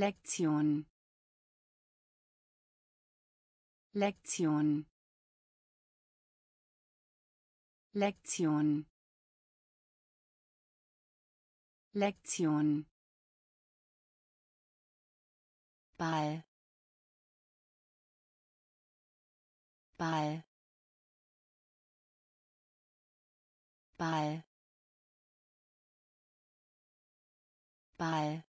Lektion. Lektion. Lektion. Lektion. Ball. Ball. Ball. Ball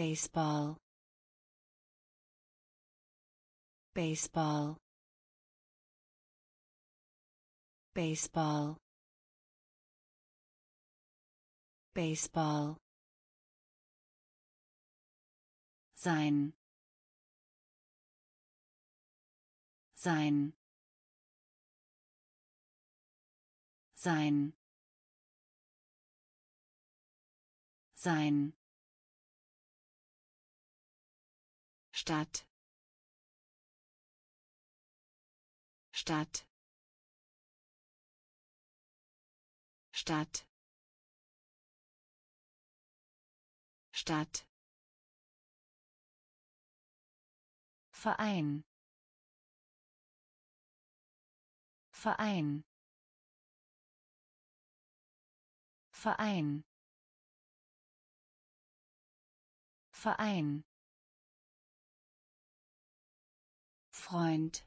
baseball. Baseball. Baseball. Baseball. Sein. Sein. Sein. Sein Stadt. Stadt. Stadt. Stadt. Verein. Verein. Verein. Verein Freund.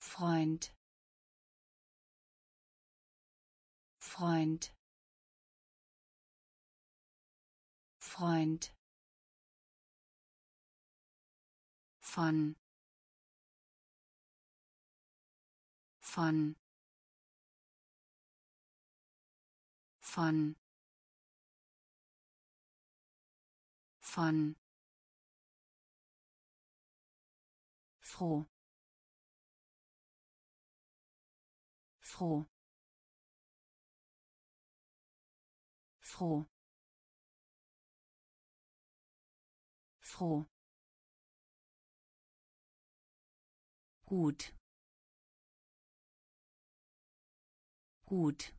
Freund. Freund. Freund. Von. Von. Von. Von froh. Froh. Froh. Froh. Gut. Gut.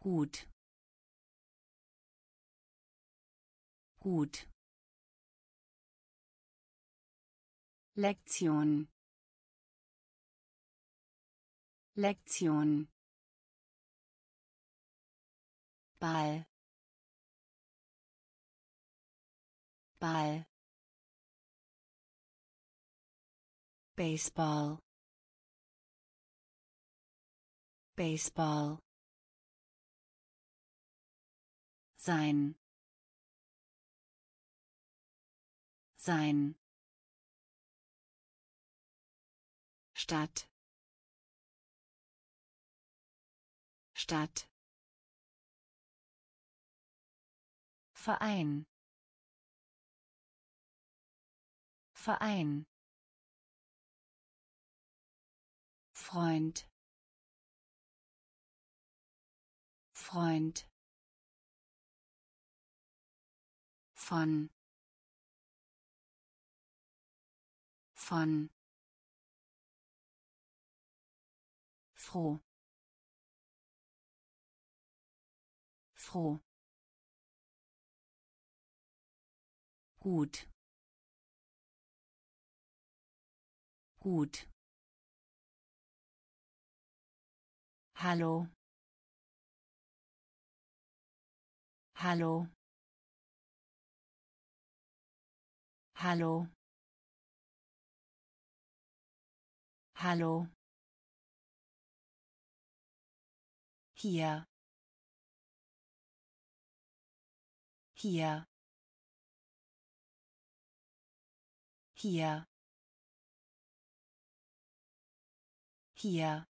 Gut. Gut Lektion. Lektion. Ball. Ball. Baseball. Baseball. Sein. Sein Stadt. Stadt. Verein. Verein. Freund. Freund. Von. Von froh. Froh. Gut. Gut. Hallo. Hallo. Hallo. Hallo hier. Hier. Hier. Hier.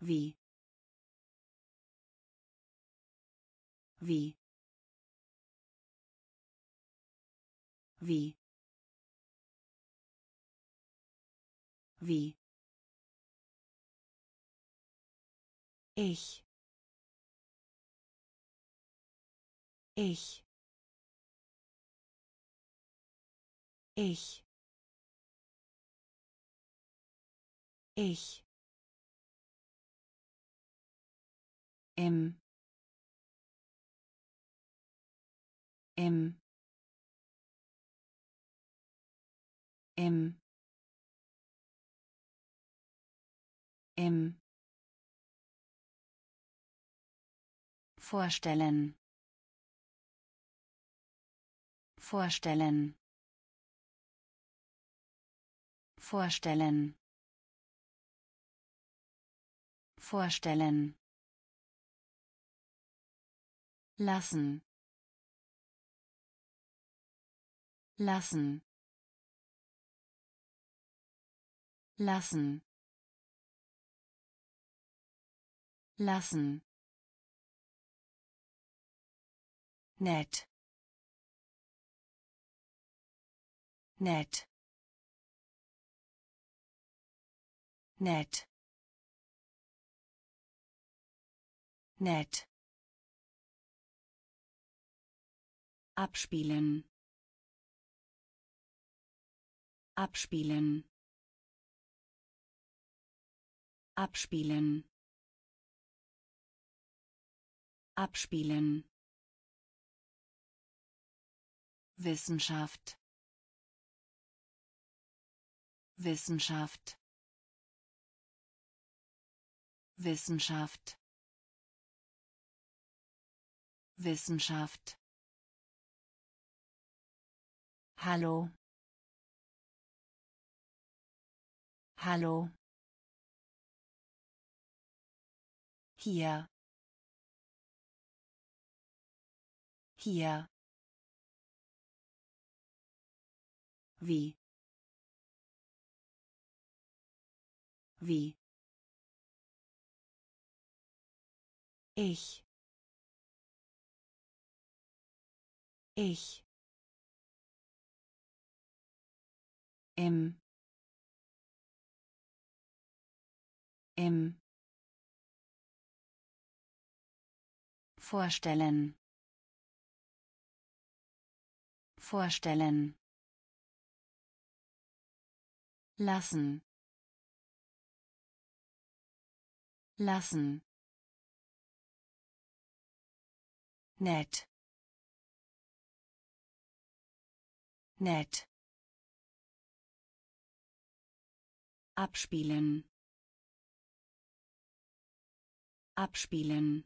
Wie? Wie? Wie? Wie Ich. Ich. Ich. Ich. Im. Im. Im. Im. Vorstellen. Vorstellen. Vorstellen. Vorstellen. Lassen. Lassen. Lassen. Lassen. Nett nett nett nett abspielen. Abspielen. Abspielen. Abspielen Wissenschaft. Wissenschaft. Wissenschaft. Wissenschaft. Hallo. Hallo. Hier. Hier wie? Wie? Ich. Ich. Im. Im. Vorstellen. Vorstellen lassen. Lassen. Nett. Nett. Abspielen. Abspielen.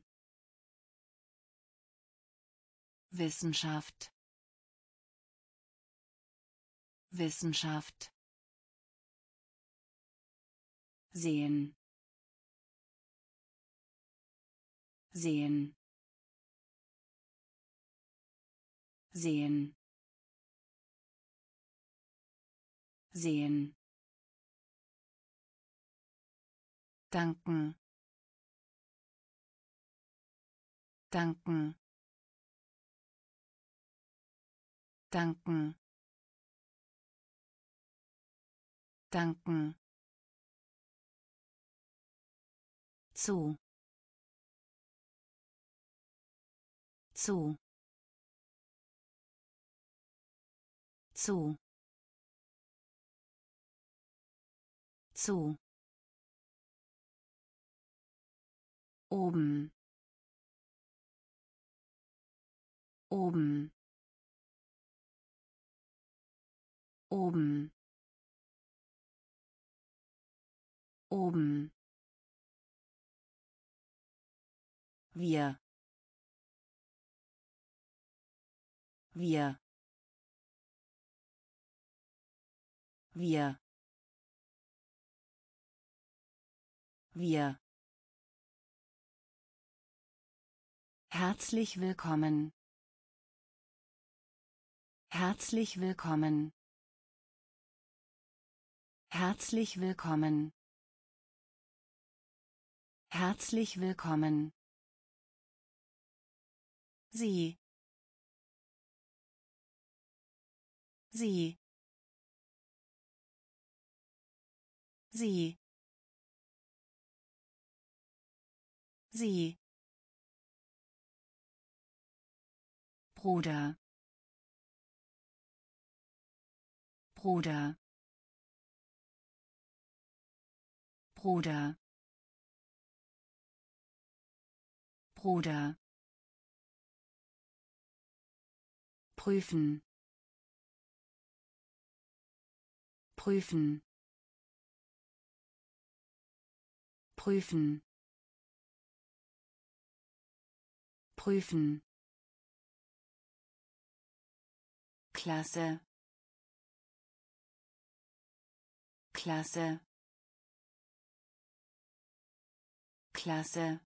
Wissenschaft. Wissenschaft sehen. Sehen. Sehen. Sehen. Danken. Danken. Danken. Danken zu. Zu. Zu. Zu. Oben. Oben. Oben. Oben wir wir wir wir Herzlich willkommen. Herzlich willkommen. Herzlich willkommen. Herzlich willkommen. Sie. Sie. Sie. Sie. Bruder. Bruder. Bruder Bruder prüfen. Prüfen. Prüfen. Prüfen. Klasse. Klasse. Klasse.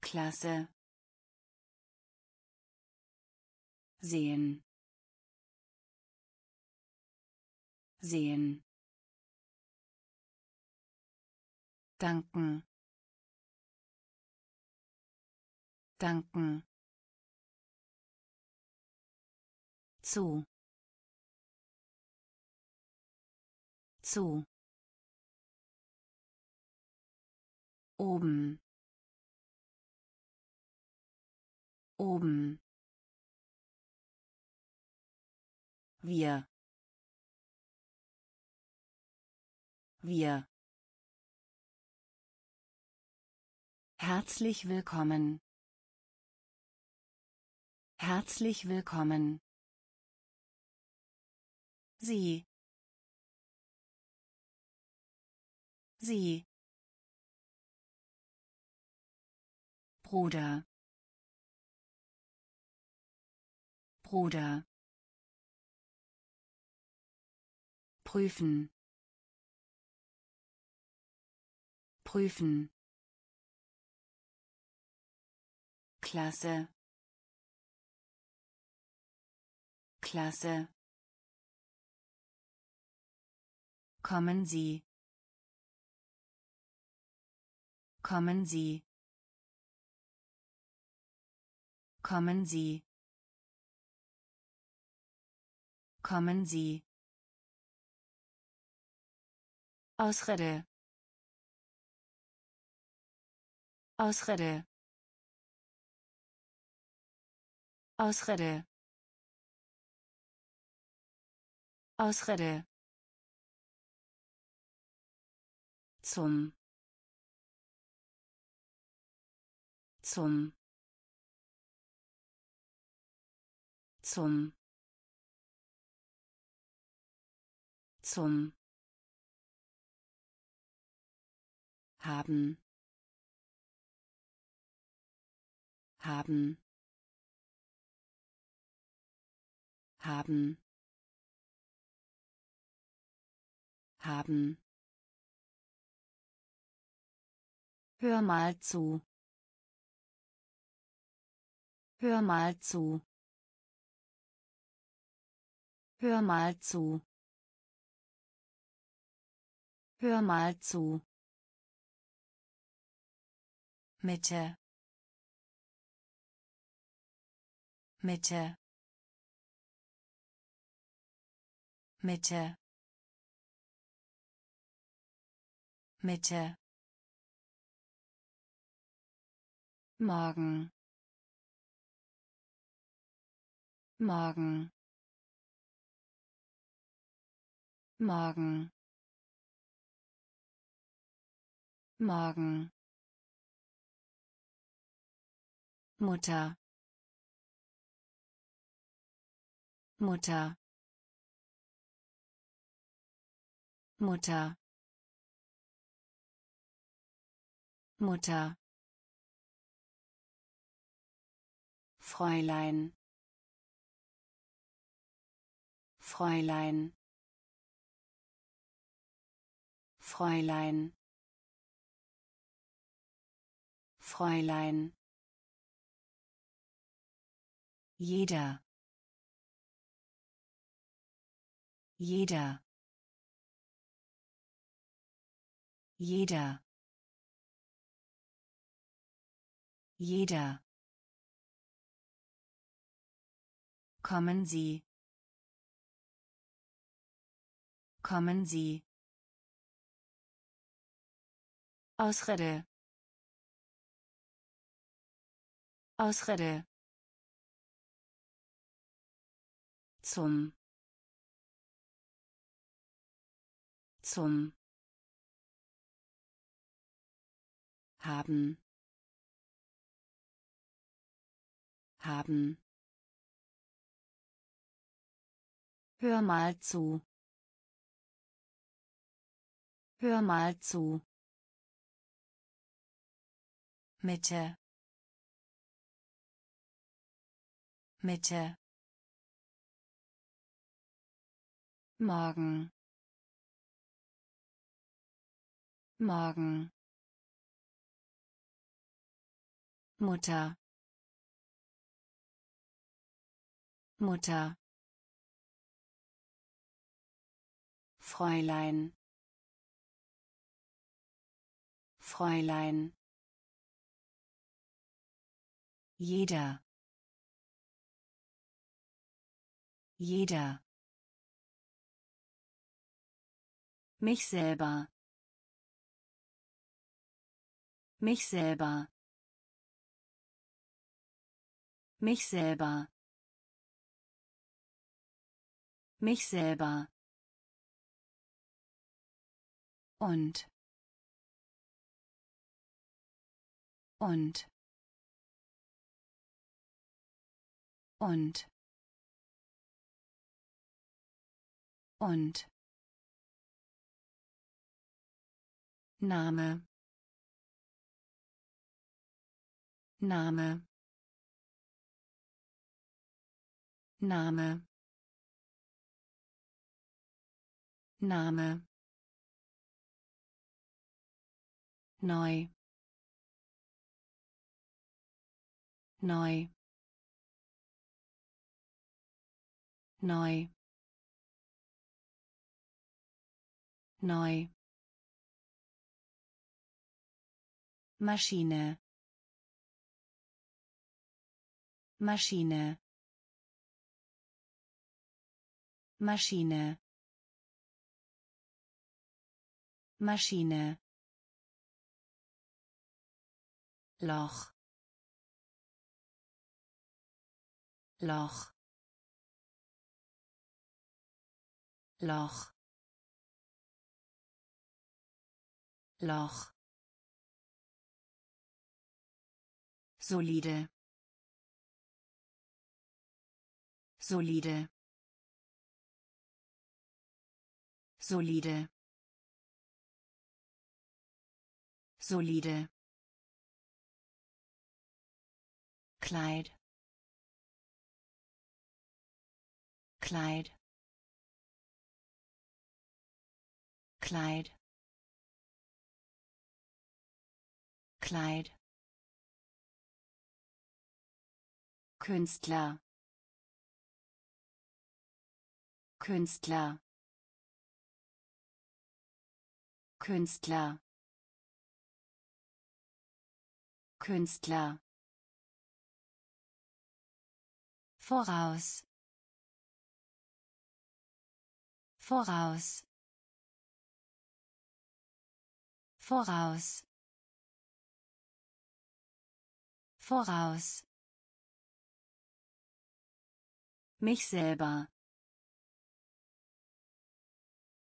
Klasse sehen. Sehen. Danken. Danken. Zu. Zu. Oben. Oben wir. Wir. Herzlich willkommen. Herzlich willkommen. Sie. Sie. Bruder. Bruder prüfen prüfen Klasse Klasse Kommen Sie. Kommen Sie. Kommen Sie. Kommen Sie. Ausrede. Ausrede. Ausrede. Ausrede. zum zum zum zum haben haben haben haben Hör mal zu. Hör mal zu. Hör mal zu. Hör mal zu. Mitte. Mitte. Mitte. Mitte. Morgen. Morgen. Morgen. Morgen. Mutter. Mutter. Mutter. Mutter. Fräulein Fräulein Fräulein Fräulein jeder jeder jeder jeder Kommen Sie. Kommen Sie. Ausrede. Ausrede. Zum zum haben haben Hör mal zu. Hör mal zu. Mitte. Mitte. Morgen. Morgen. Mutter. Mutter. Fräulein. Fräulein. Jeder. Jeder. Mich selber. Mich selber. Mich selber. Mich selber. Und. Und. Und. Und. Name. Name. Name. Name. neu neu neu neu Maschine. Maschine. Maschine. Maschine. Loch. Loch. Loch. Loch solide. Solide. Solide. Solide. Kleid. Kleid. Kleid. Kleid Künstler. Künstler. Künstler. Künstler. Voraus. Voraus. Voraus. Voraus mich selber.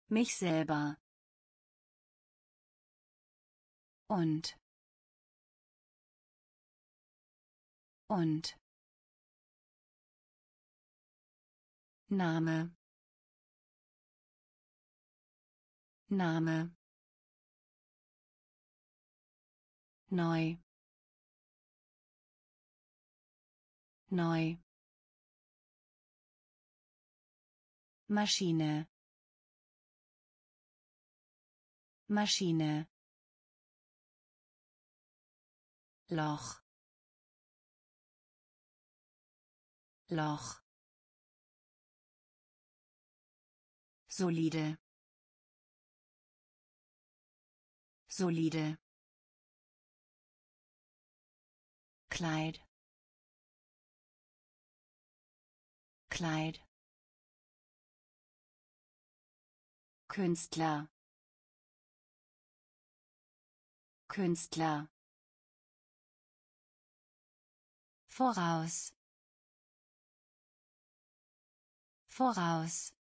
Mich selber. Und. Und. Name. Name. Neu. Neu Maschine. Maschine. Loch. Loch. Solide. Solide. Kleid. Kleid Künstler. Künstler. Voraus. Voraus.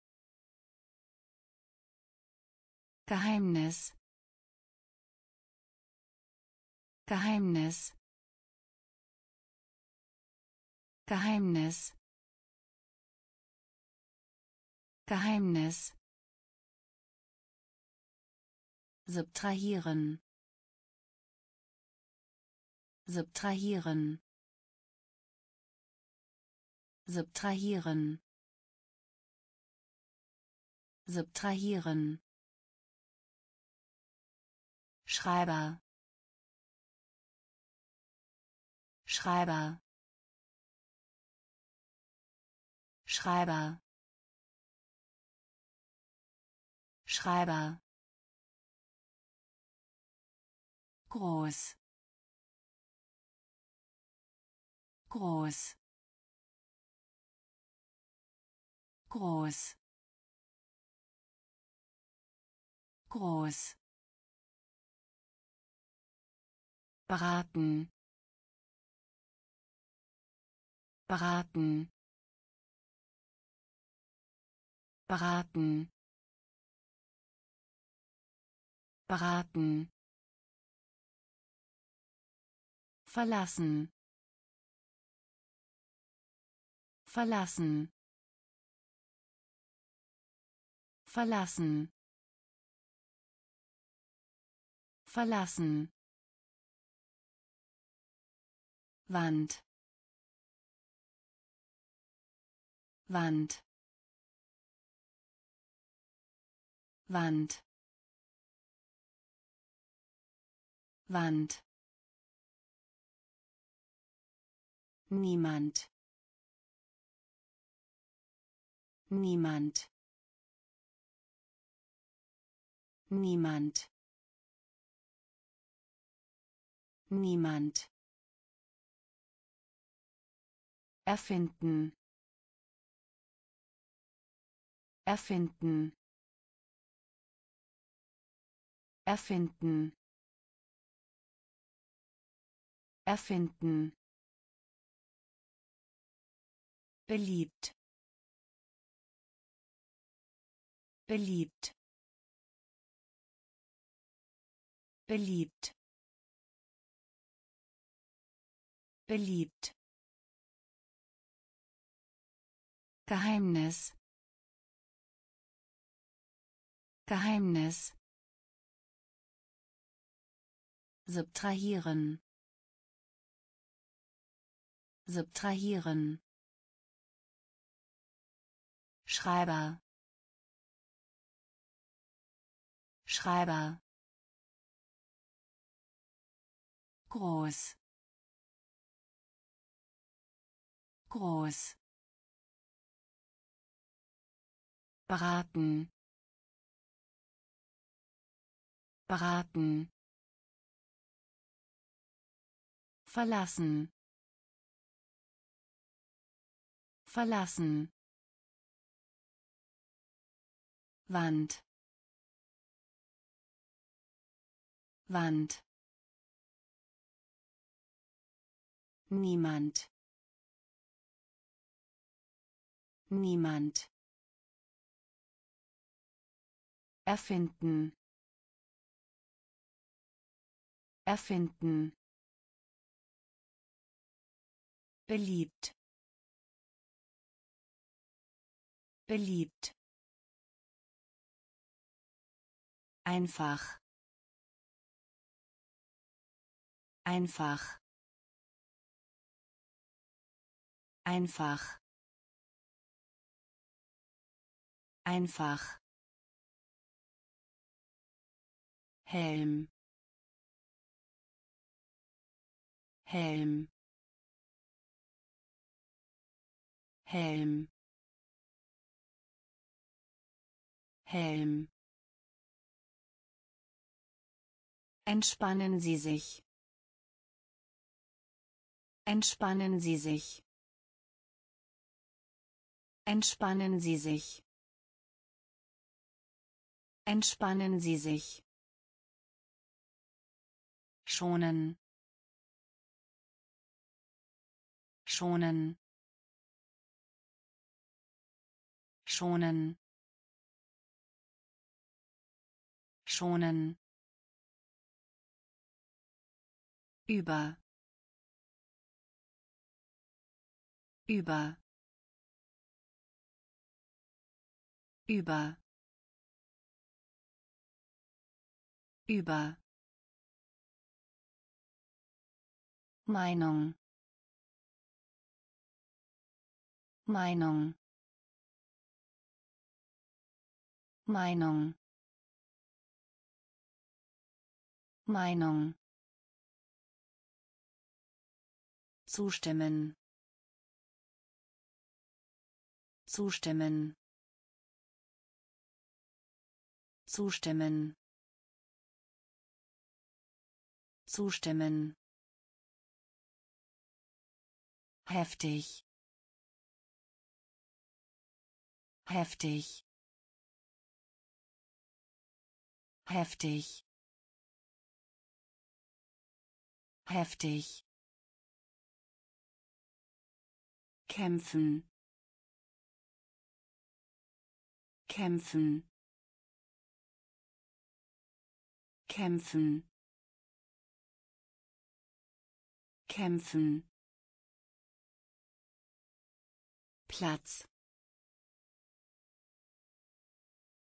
Geheimnis. Geheimnis. Geheimnis. Geheimnis subtrahieren. Subtrahieren. Subtrahieren. Subtrahieren. Schreiber. Schreiber. Schreiber. Schreiber groß. Groß. Groß. Groß. Beraten beraten beraten beraten verlassen. Verlassen. Verlassen. Verlassen. Wand. Wand. Wand. Wand Niemand. Niemand. Niemand. Niemand. Erfinden. Erfinden. Erfinden. Erfinden beliebt. Beliebt. Beliebt. Beliebt. Geheimnis. Geheimnis. Subtrahieren. Subtrahieren Schreiber. Schreiber. Groß. Groß. Beraten. Beraten. Verlassen. Verlassen Wand. Wand. Niemand. Niemand. Erfinden. Erfinden. Beliebt. Beliebt einfach. Einfach. Einfach. Einfach. Helm. Helm. Helm. Helm Entspannen Sie sich. Entspannen Sie sich. Entspannen Sie sich. Entspannen Sie sich schonen schonen schonen schonen über. Über. Über. Über. Meinung. Meinung. Meinung. Meinung zustimmen. Zustimmen. Zustimmen. Zustimmen. Heftig. Heftig. Heftig. Heftig kämpfen. Kämpfen. Kämpfen. Kämpfen. Platz.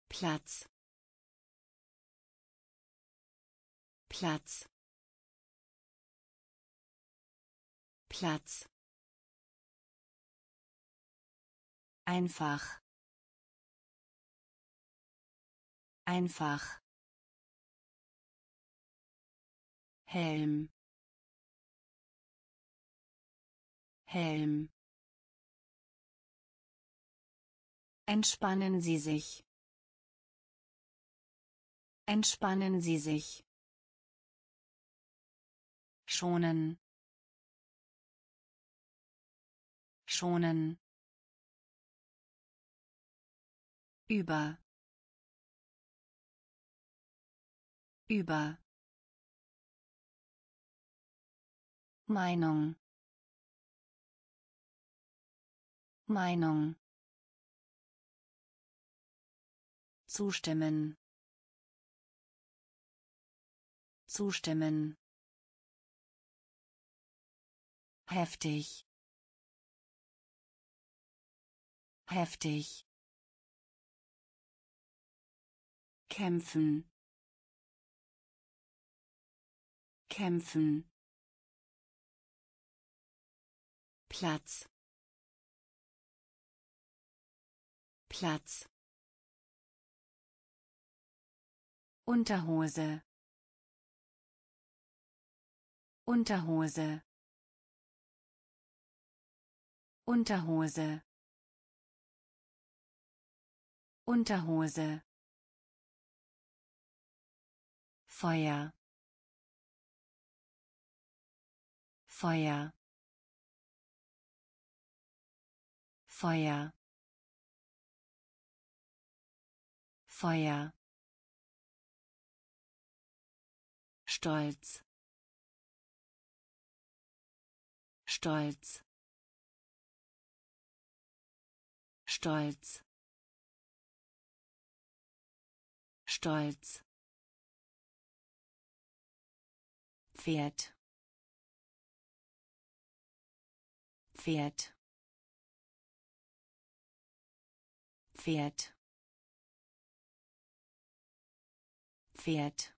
Platz. Platz. Platz einfach einfach Helm Helm Entspannen Sie sich. Entspannen Sie sich. Schonen. Schonen. Über. Über. Meinung. Meinung. zustimmen zustimmen heftig heftig kämpfen. Kämpfen. Platz. Platz. Unterhose. Unterhose. Unterhose. Unterhose Feuer. Feuer. Feuer. Feuer. Stolz. Stolz. Stolz. Stolz Pferd. Pferd. Pferd. Pferd.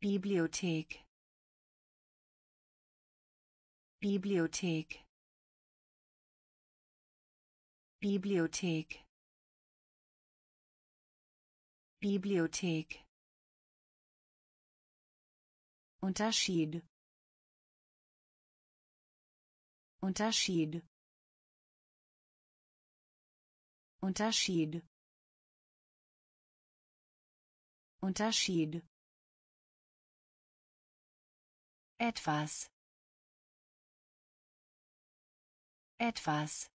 Bibliothek. Bibliothek. Bibliothek. Bibliothek Unterschied Unterschied Unterschied Unterschied Etwas. Etwas.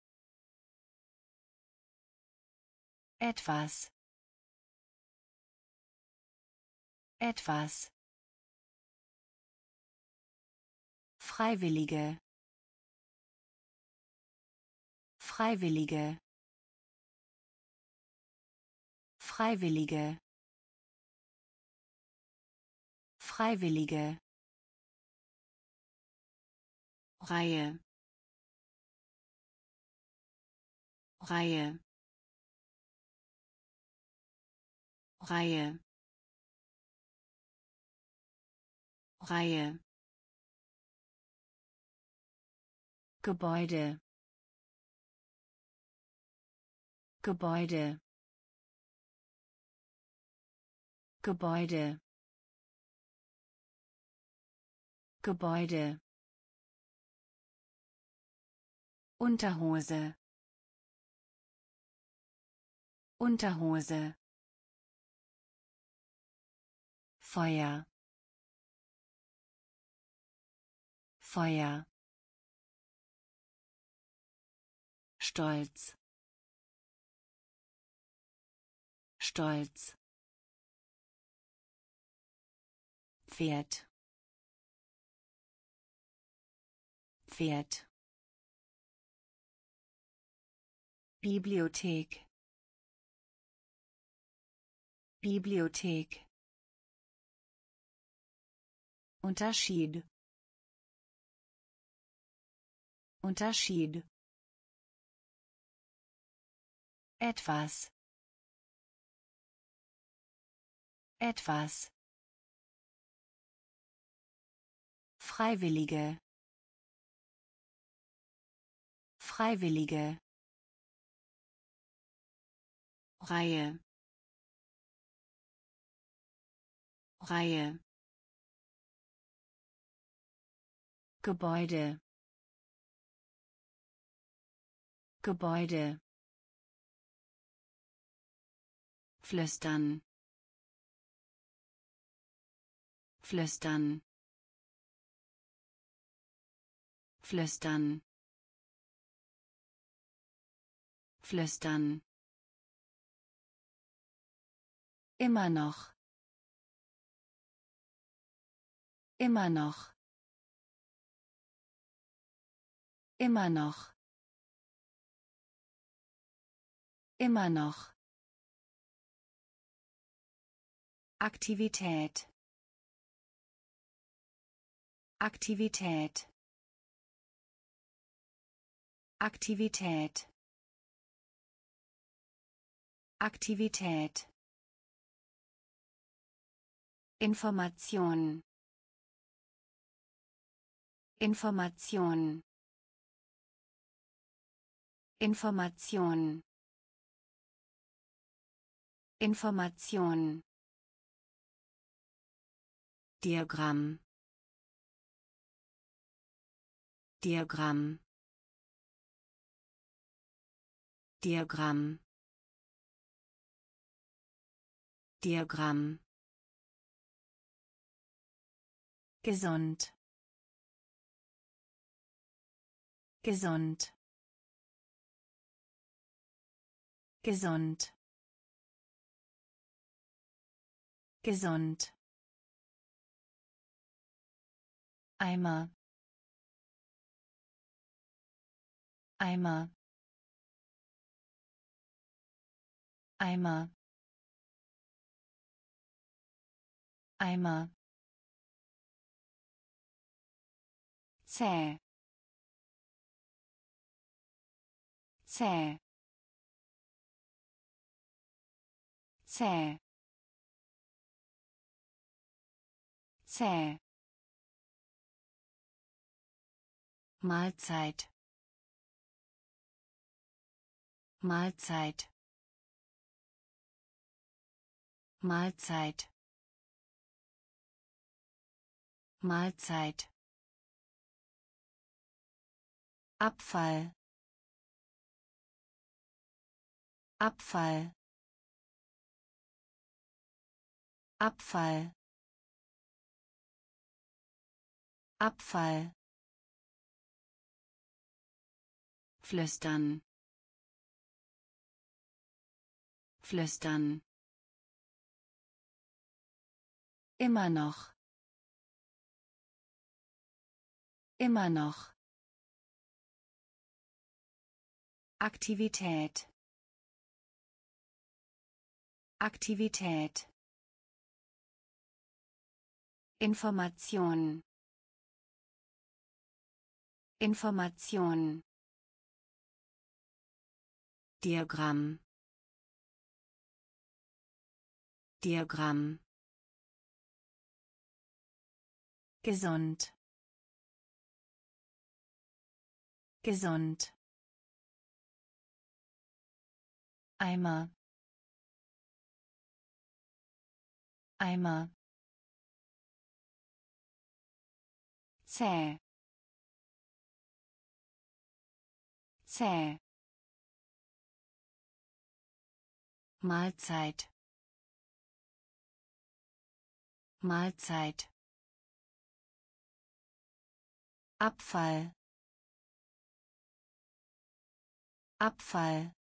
Etwas. Etwas. Freiwillige. Freiwillige. Freiwillige. Freiwillige. Reihe. Reihe. Reihe. Reihe. Gebäude. Gebäude. Gebäude. Gebäude. Unterhose. Unterhose. Feuer. Feuer. Stolz. Stolz. Pferd. Pferd. Bibliothek. Bibliothek. Unterschied. Unterschied. Etwas. Etwas. Freiwillige. Freiwillige. Reihe. Reihe. Gebäude. Gebäude. Flüstern. Flüstern. Flüstern. Flüstern. Immer noch. Immer noch. Immer noch. Immer noch. Aktivität. Aktivität. Aktivität. Aktivität. Information. Information. Information. Information. Diagramm. Diagramm. Diagramm. Diagramm. gesund gesund gesund gesund Eimer. Eimer. Eimer. Eimer. Zäh. Zäh. Zäh. Zäh Mahlzeit. Mahlzeit. Mahlzeit. Mahlzeit. Abfall. Abfall. Abfall. Abfall Flüstern Flüstern Immer noch. Immer noch. Aktivität. Aktivität Information Information Diagramm. Diagramm. Gesund. Gesund. Eimer. Eimer. Zäh. Zäh Mahlzeit. Mahlzeit. Abfall. Abfall.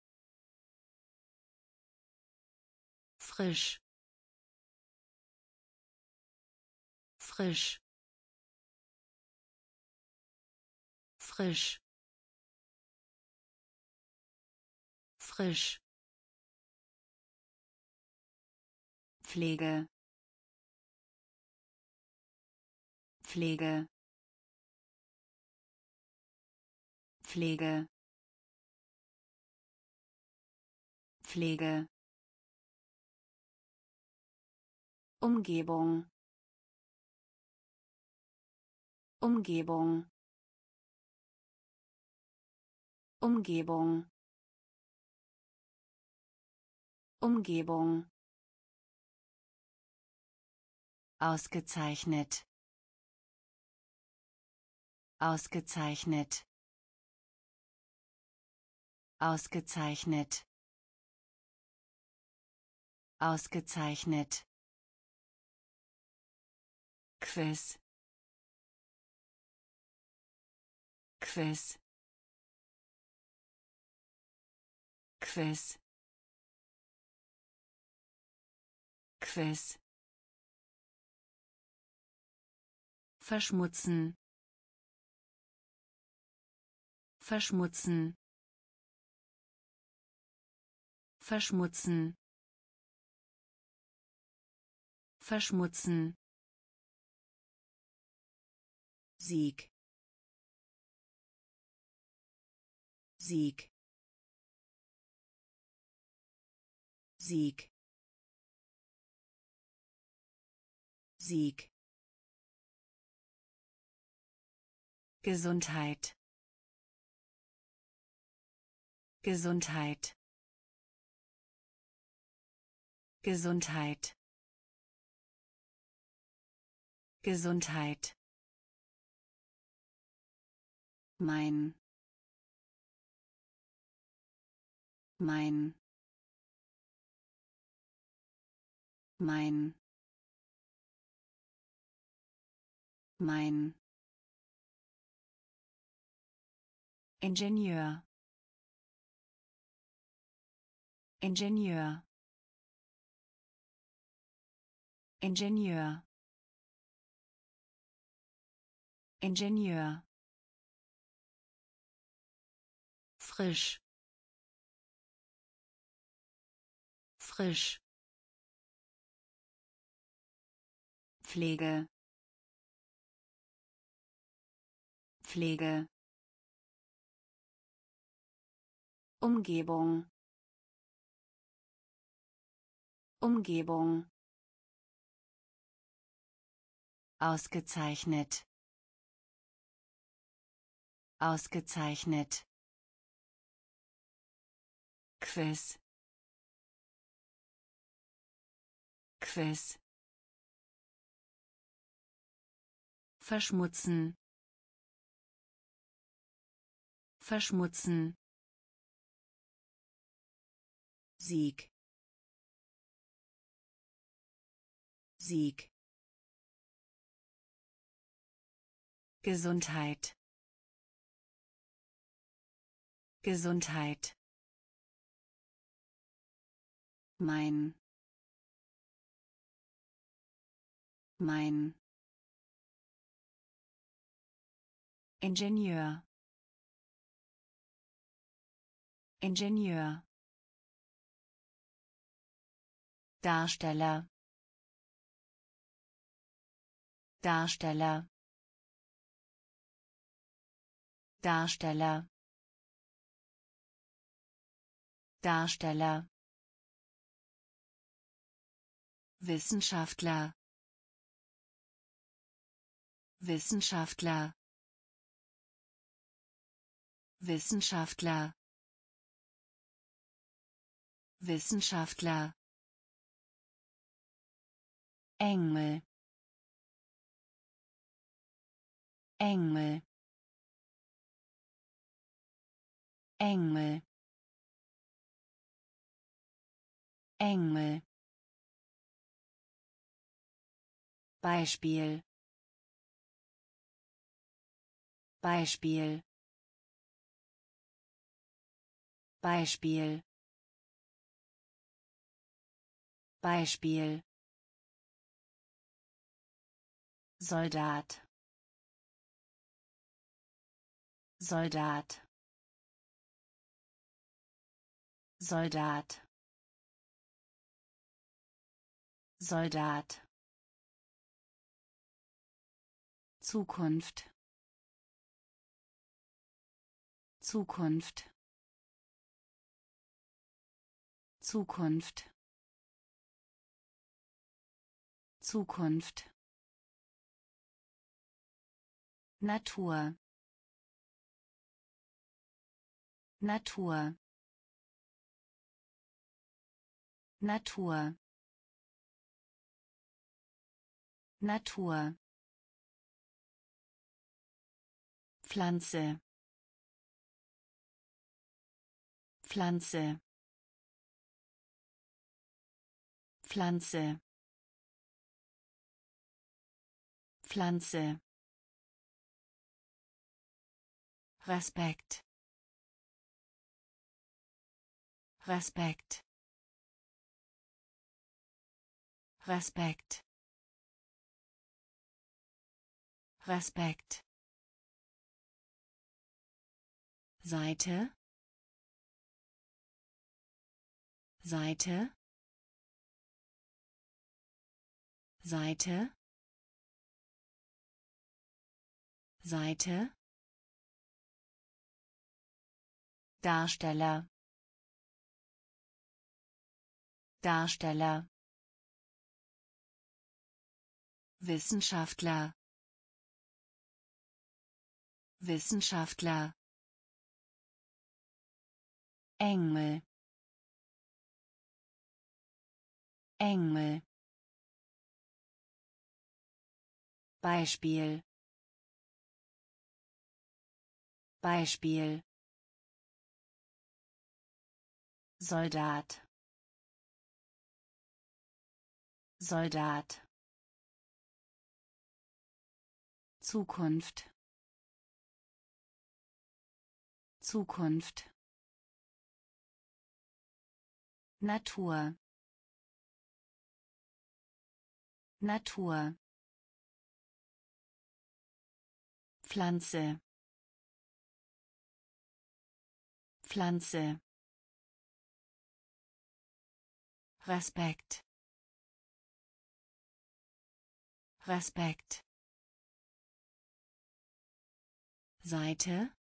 Frisch. Frisch. Frisch. Frisch Pflege. Pflege. Pflege. Pflege. Umgebung. Umgebung. Umgebung. Umgebung Ausgezeichnet. Ausgezeichnet. Ausgezeichnet. Ausgezeichnet. Quiz. Quiz. Quiz. Quiz. Verschmutzen. Verschmutzen. Verschmutzen. Verschmutzen. Sieg. Sieg. Sieg. Sieg. Gesundheit. Gesundheit. Gesundheit. Gesundheit. Mein. Mein. Mein. Mein Ingenieur. Ingenieur. Ingenieur. Ingenieur. Frisch. Frisch. Pflege. Pflege Umgebung Umgebung Ausgezeichnet. Ausgezeichnet. Quiz. Quiz. Verschmutzen. Verschmutzen. Sieg. Sieg. Gesundheit. Gesundheit. Mein. Mein. Ingenieur. Ingenieur Darsteller. Darsteller. Darsteller. Darsteller. Wissenschaftler. Wissenschaftler. Wissenschaftler. Wissenschaftler Engel. Engel. Engel. Engel. Beispiel. Beispiel. Beispiel. Beispiel Soldat. Soldat. Soldat. Soldat. Zukunft. Zukunft. Zukunft. Zukunft Natur. Natur. Natur. Natur. Pflanze. Pflanze. Pflanze. Pflanze Respekt. Respekt. Respekt. Respekt. Seite. Seite. Seite. Seite Darsteller. Darsteller. Wissenschaftler. Wissenschaftler. Engel. Engel. Beispiel. Beispiel Soldat. Soldat. Zukunft. Zukunft. Natur. Natur. Pflanze. Pflanze Respekt. Respekt. Seite.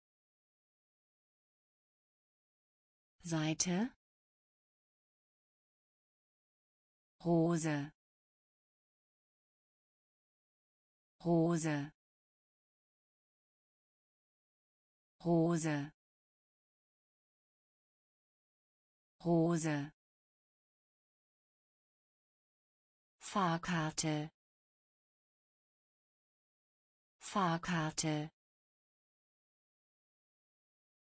Seite. Rose. Rose. Rose. Rose Fahrkarte. Fahrkarte.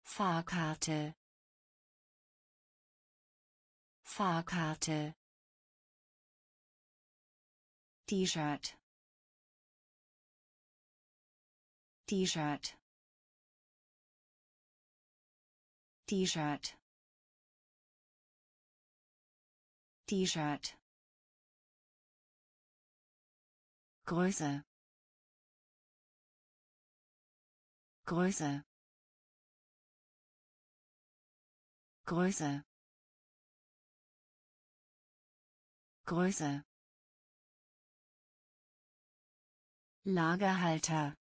Fahrkarte. Fahrkarte. T-Shirt. T-Shirt. T-Shirt. T-Shirt Größe. Größe. Größe. Größe. Lagerhalter.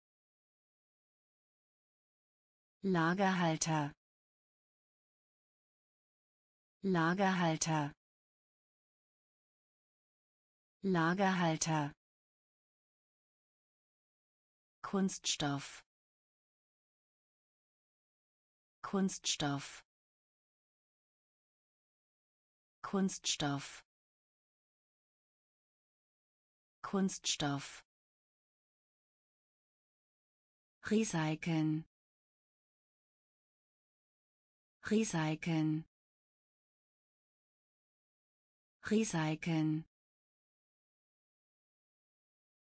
Lagerhalter. Lagerhalter. Lagerhalter Kunststoff. Kunststoff. Kunststoff. Kunststoff. Recyceln. Recyceln. Recyceln.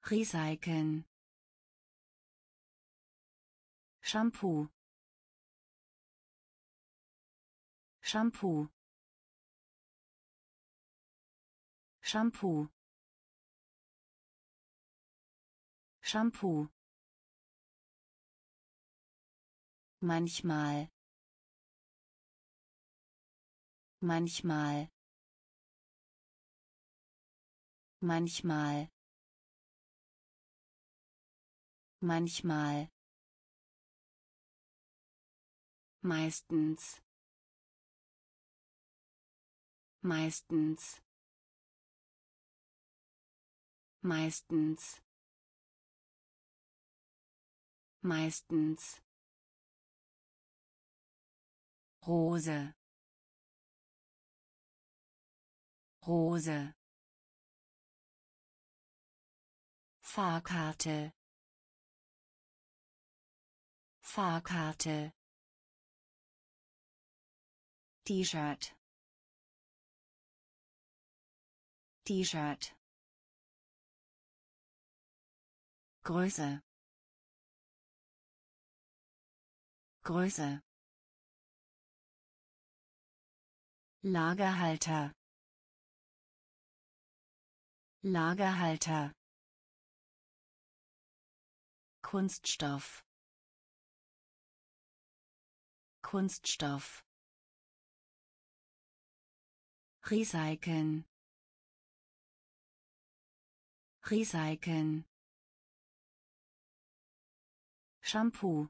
Recyceln Shampoo. Shampoo. Shampoo. Shampoo. Manchmal. Manchmal. Manchmal. Manchmal meistens. Meistens. Meistens. Meistens. Rose. Rose. Fahrkarte. Fahrkarte T-Shirt. T-Shirt. Größe. Größe. Lagerhalter. Lagerhalter. Kunststoff. Kunststoff Recyceln. Recyceln. Shampoo.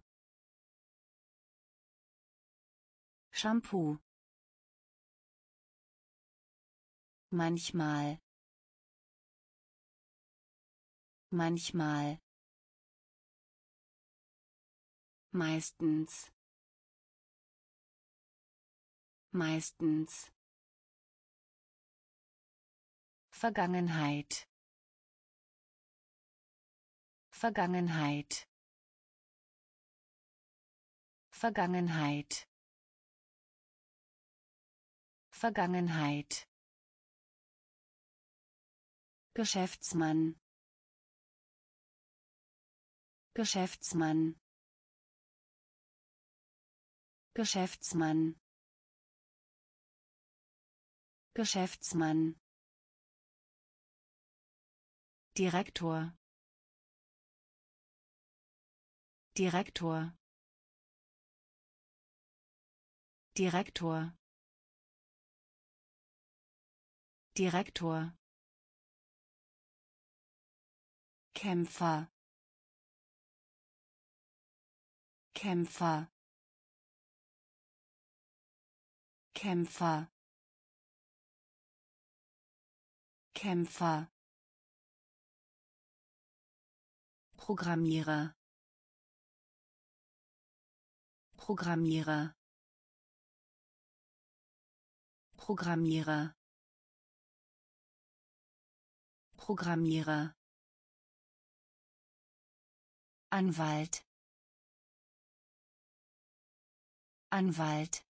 Shampoo. Manchmal. Manchmal. Meistens. Meistens Vergangenheit. Vergangenheit. Vergangenheit. Vergangenheit. Geschäftsmann. Geschäftsmann. Geschäftsmann. Geschäftsmann Direktor. Direktor. Direktor. Direktor. Kämpfer. Kämpfer. Kämpfer. Kämpfer Programmierer Programmierer Programmierer Programmierer Anwalt. Anwalt.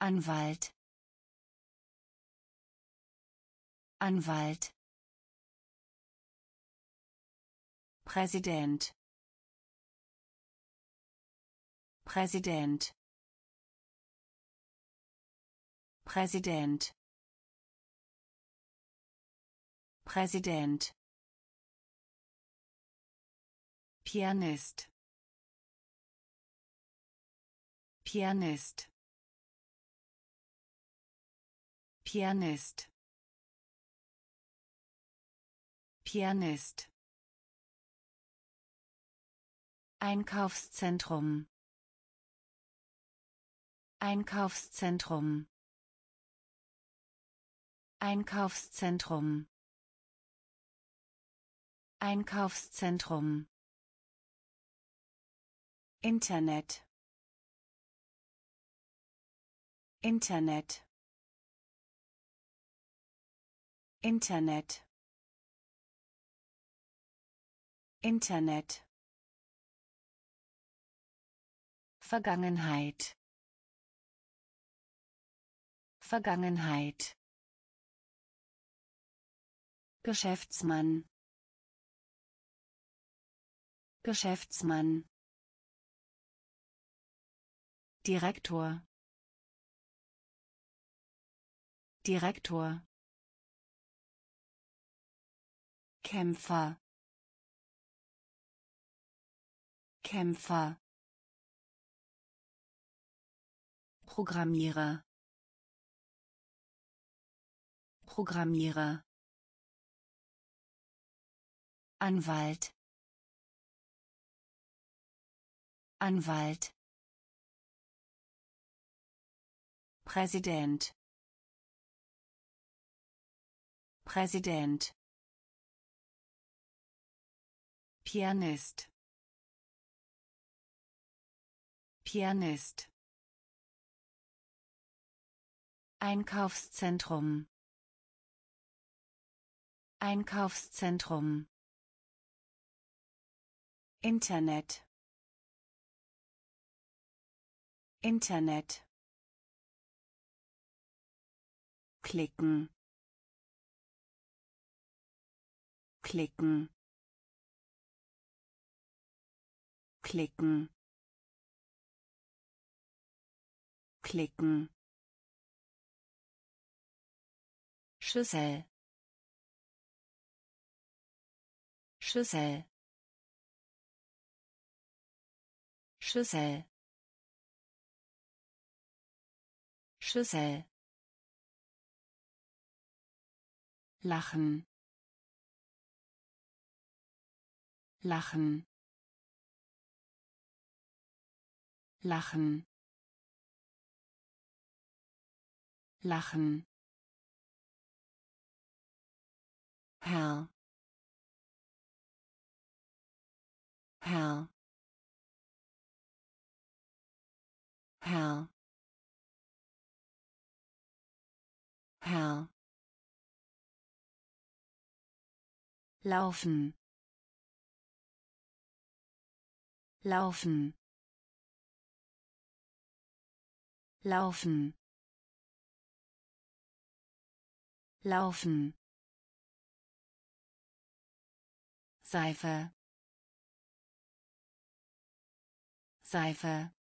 Anwalt. Anwalt Präsident. Präsident. Präsident. Präsident. Pianist. Pianist. Pianist. Pianist Einkaufszentrum. Einkaufszentrum. Einkaufszentrum. Einkaufszentrum. Internet. Internet. Internet. Internet Vergangenheit. Vergangenheit. Geschäftsmann. Geschäftsmann. Direktor. Direktor. Kämpfer. Kämpfer Programmierer. Programmierer. Anwalt. Anwalt. Präsident. Präsident. Pianist. Pianist Einkaufszentrum. Einkaufszentrum. Internet. Internet. Klicken. Klicken. Klicken. Klicken Schüssel Schüssel Schüssel Schüssel lachen. Lachen. Lachen. Lachen Herr Herr Herr Herr laufen. Laufen. Laufen. Laufen Seife. Seife.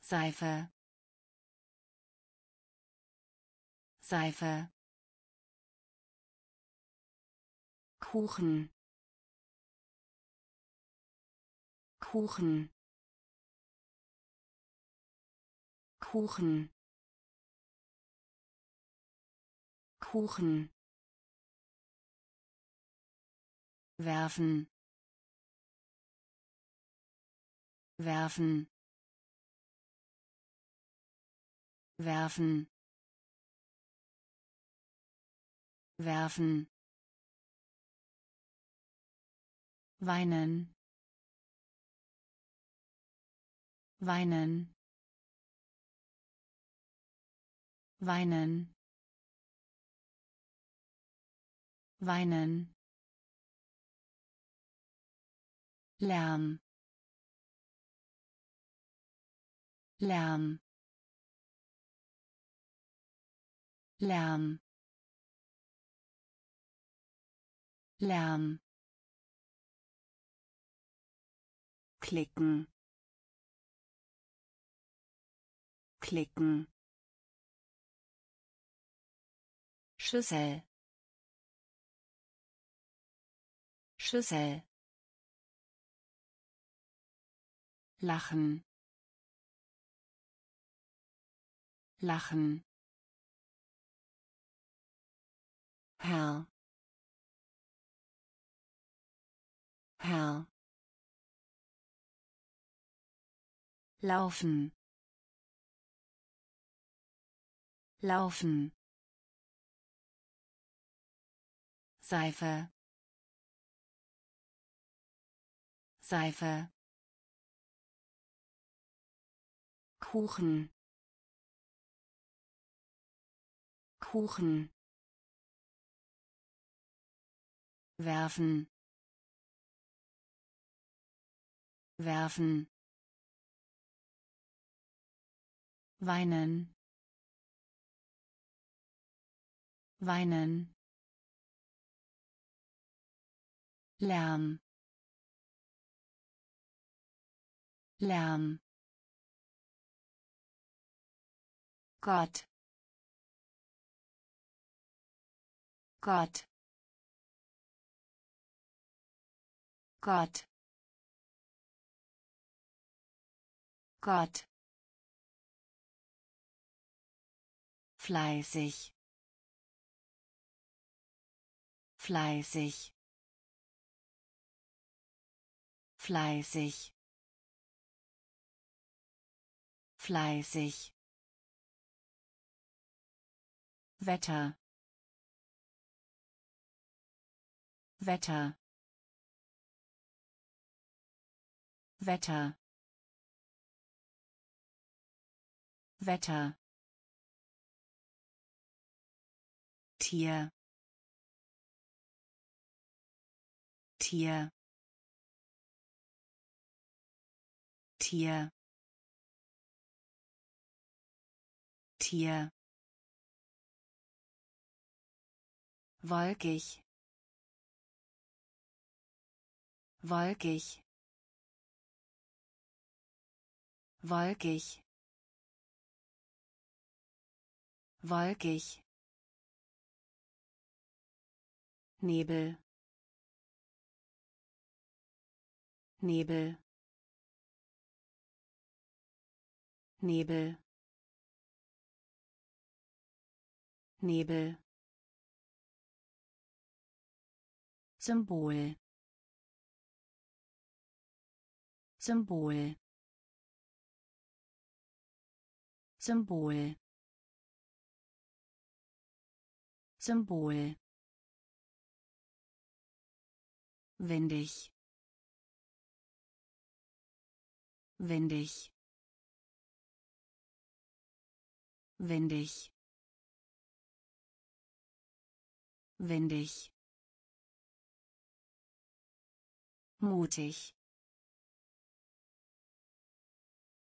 Seife. Seife. Kuchen. Kuchen. Kuchen. Kuchen werfen. Werfen. Werfen. Werfen. Weinen. Weinen. Weinen. Weinen Lärm. Lärm. Lärm. Lärm. Klicken. Klicken. Schüssel. Schüssel lachen. Lachen. Herr Herr laufen. Laufen. Seife. Seife Kuchen. Kuchen. Werfen. Werfen. Weinen. Weinen. Lärm. Lärm Gott Gott Gott Gott fleißig. Fleißig. Fleißig. Fleißig Wetter. Wetter. Wetter. Wetter. Tier. Tier. Tier. Tier wolkig wolkig wolkig wolkig Nebel. Nebel. Nebel. Nebel Symbol. Symbol. Symbol. Symbol. Windig. Windig. Windig. Windig mutig.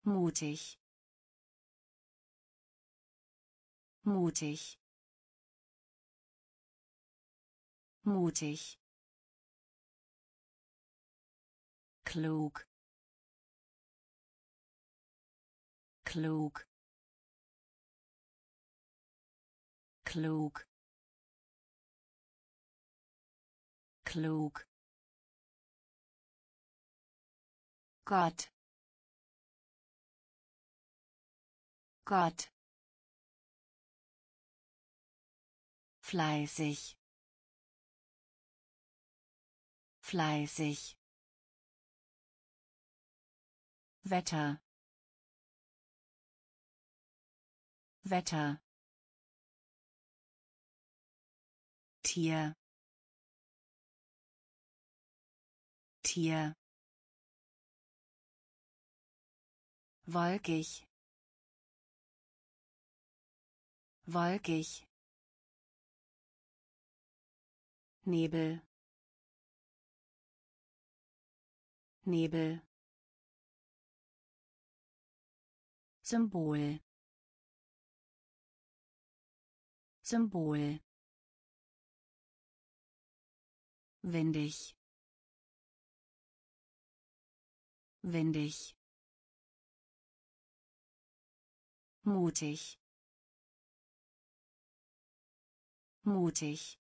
Mutig. Mutig. Mutig. Klug. Klug. Klug. Klug Gott Gott fleißig. Fleißig. Wetter. Wetter. Tier. Tier wolkig wolkig Nebel. Nebel. Symbol. Symbol. Windig. Windig mutig. Mutig.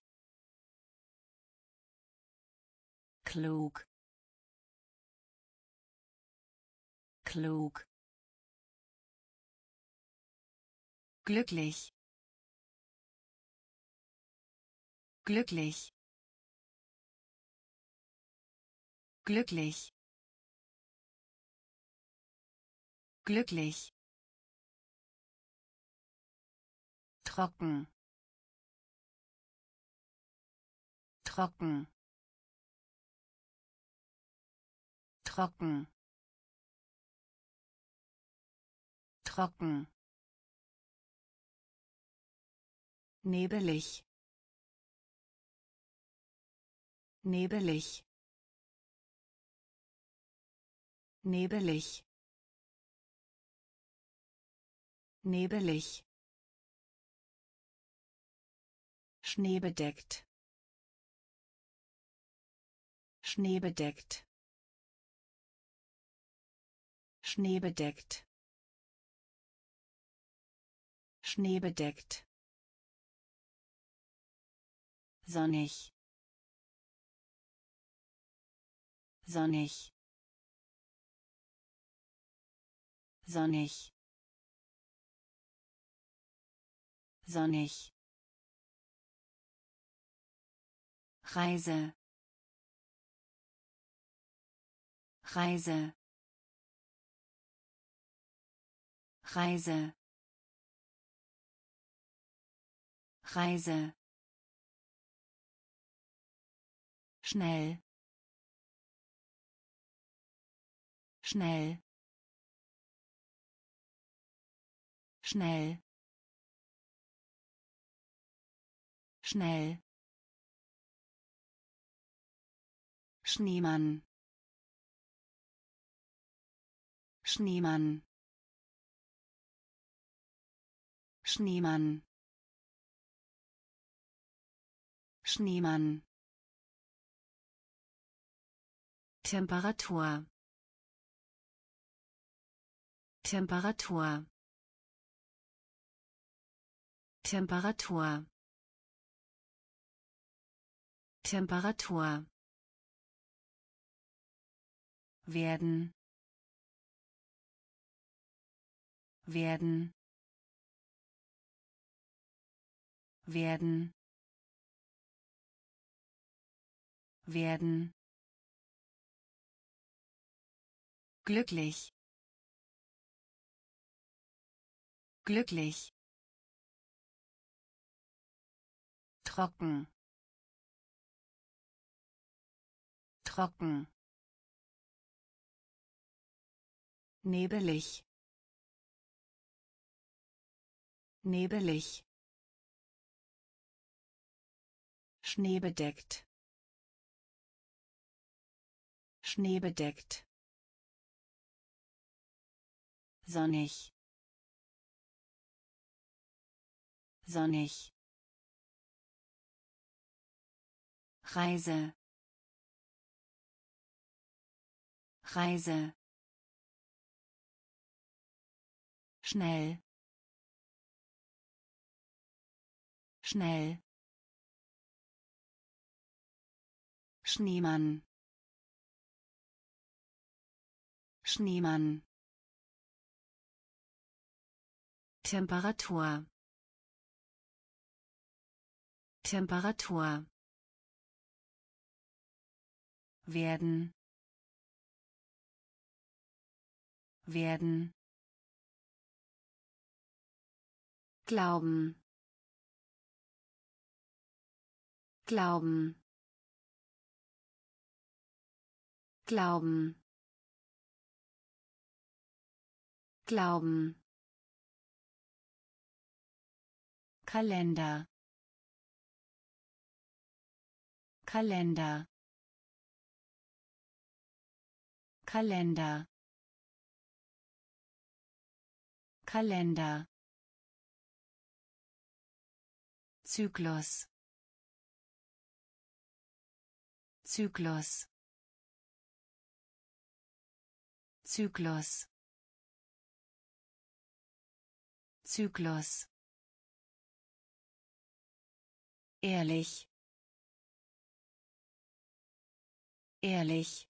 Klug. Klug. Glücklich. Glücklich. Glücklich. Glücklich trocken. Trocken. Trocken. Trocken. Nebelig. Nebelig. Nebelig. Nebelig schneebedeckt schneebedeckt schneebedeckt schneebedeckt sonnig. Sonnig. Sonnig. Sonnig Reise. Reise. Reise. Reise. Schnell. Schnell. Schnell. Schnell Schneemann. Schneemann. Schneemann. Schneemann. Temperatur. Temperatur. Temperatur. Temperatur werden. Werden. Werden. Werden. Glücklich. Glücklich. Trocken. Trocken nebelig. Nebelig. Schneebedeckt schneebedeckt sonnig. Sonnig. Reise. Reise schnell. Schnell. Schneemann. Schneemann. Temperatur. Temperatur. Werden. Werden Glauben. Glauben. Glauben. Glauben. Kalender. Kalender. Kalender. Kalender. Zyklus. Zyklus. Zyklus. Zyklus. Ehrlich. Ehrlich.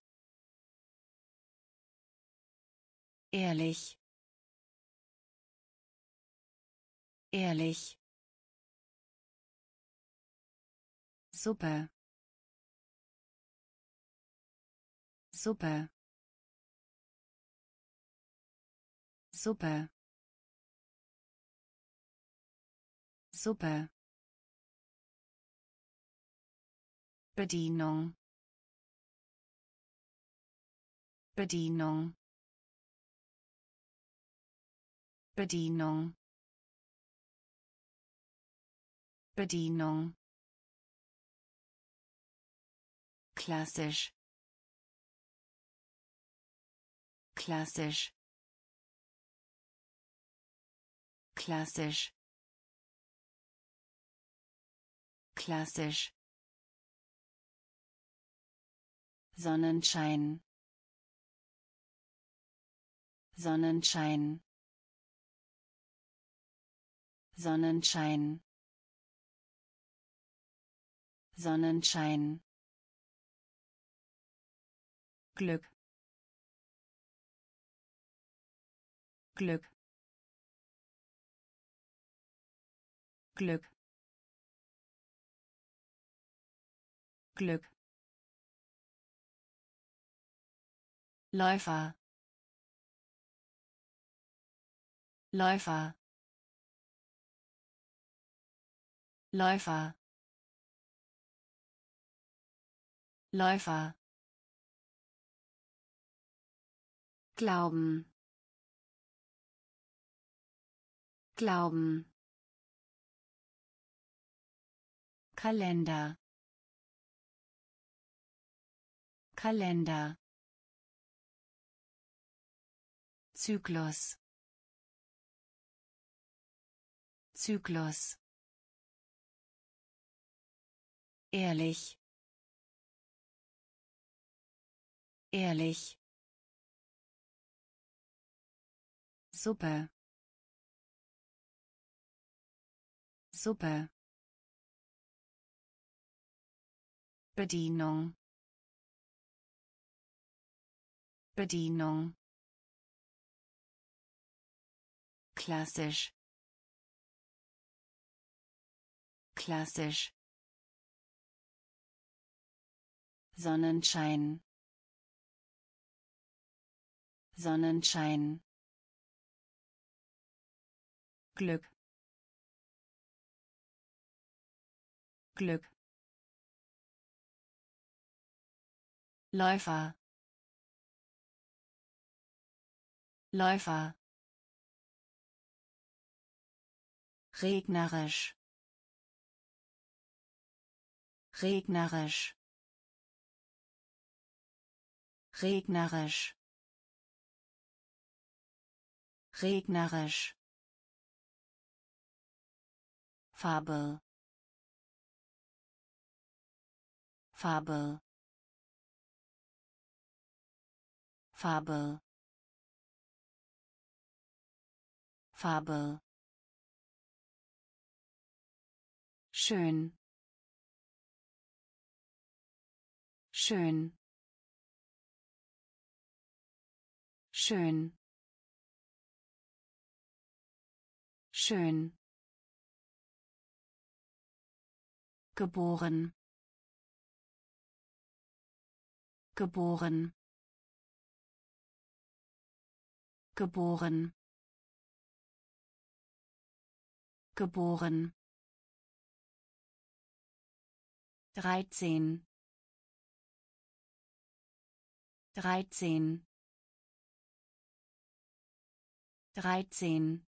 Ehrlich. Ehrlich. Suppe. Suppe. Suppe. Suppe. Bedienung. Bedienung. Bedienung. Bedienung. Klassisch. Klassisch. Klassisch. Klassisch. Sonnenschein. Sonnenschein. Sonnenschein. Sonnenschein Glück. Glück. Glück. Glück. Läufer. Läufer. Läufer. Läufer Glauben. Glauben. Kalender. Kalender. Zyklus. Zyklus. Ehrlich. Ehrlich Suppe. Suppe. Bedienung. Bedienung. Klassisch. Klassisch. Sonnenschein. Sonnenschein Glück. Glück. Läufer. Läufer. Regnerisch. Regnerisch. Regnerisch. Regnerisch Farbe. Farbe. Farbe. Farbe. Schön. Schön. Schön. Schön geboren. Geboren. Geboren. Geboren. Dreizehn. Dreizehn. Dreizehn.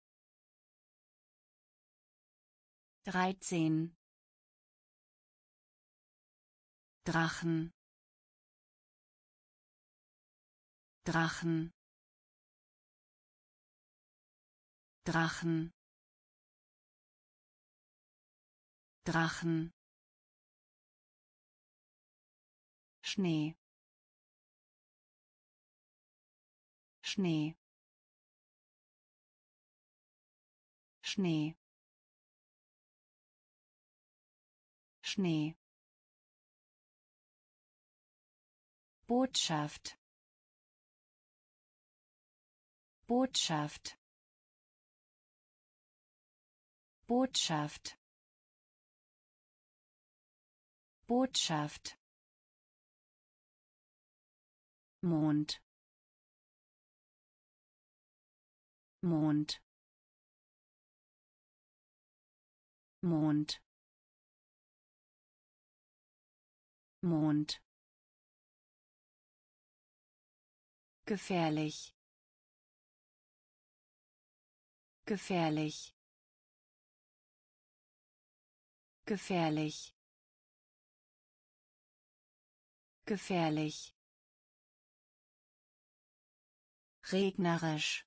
Dreizehn Drachen. Drachen. Drachen. Drachen. Schnee. Schnee. Schnee. Schnee Botschaft. Botschaft. Botschaft. Botschaft. Mond. Mond. Mond. Mond gefährlich. Gefährlich. Gefährlich. Gefährlich. Regnerisch.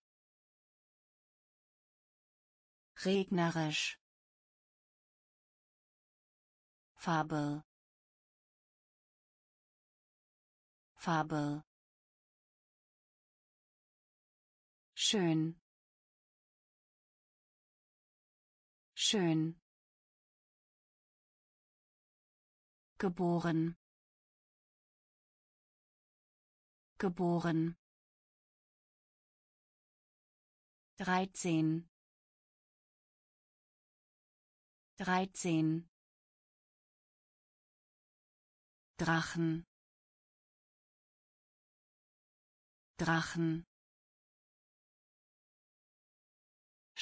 Regnerisch. Farbe Farbe schön. Schön. Geboren. Geboren. Dreizehn. Dreizehn. Drachen. Drachen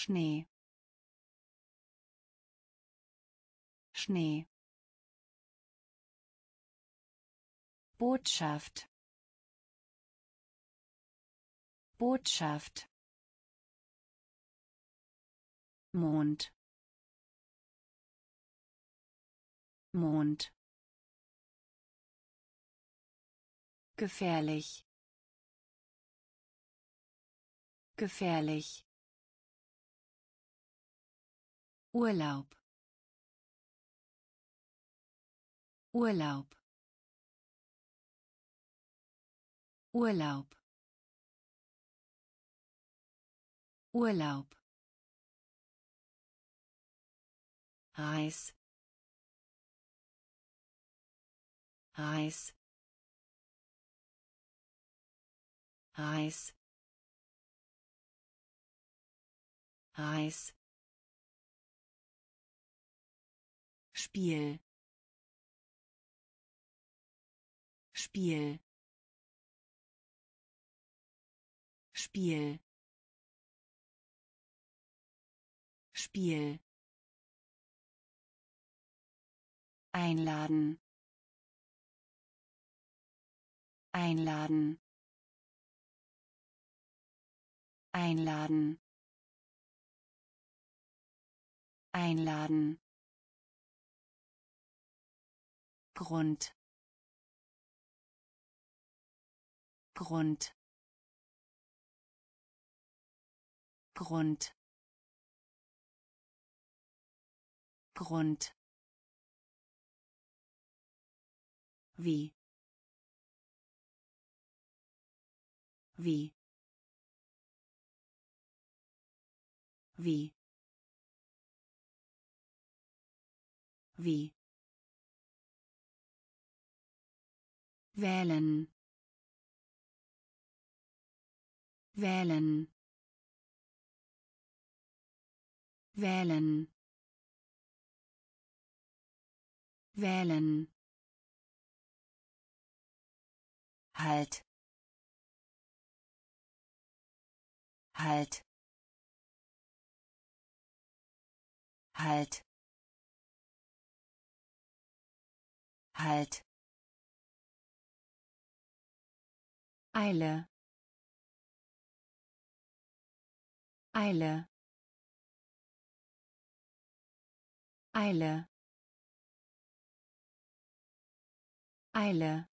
Schnee. Schnee. Botschaft. Botschaft. Mond. Mond. Gefährlich. Gefährlich Urlaub. Urlaub. Urlaub. Urlaub. Reis. Reis. Reis. Reis Spiel. Spiel. Spiel. Spiel. Einladen. Einladen. Einladen. Einladen Grund. Grund. Grund. Grund. Wie? Wie? Wie? Wie wählen. Wählen. Wählen. Wählen. Halt. Halt. Halt. Halt Eile. Eile. Eile. Eile.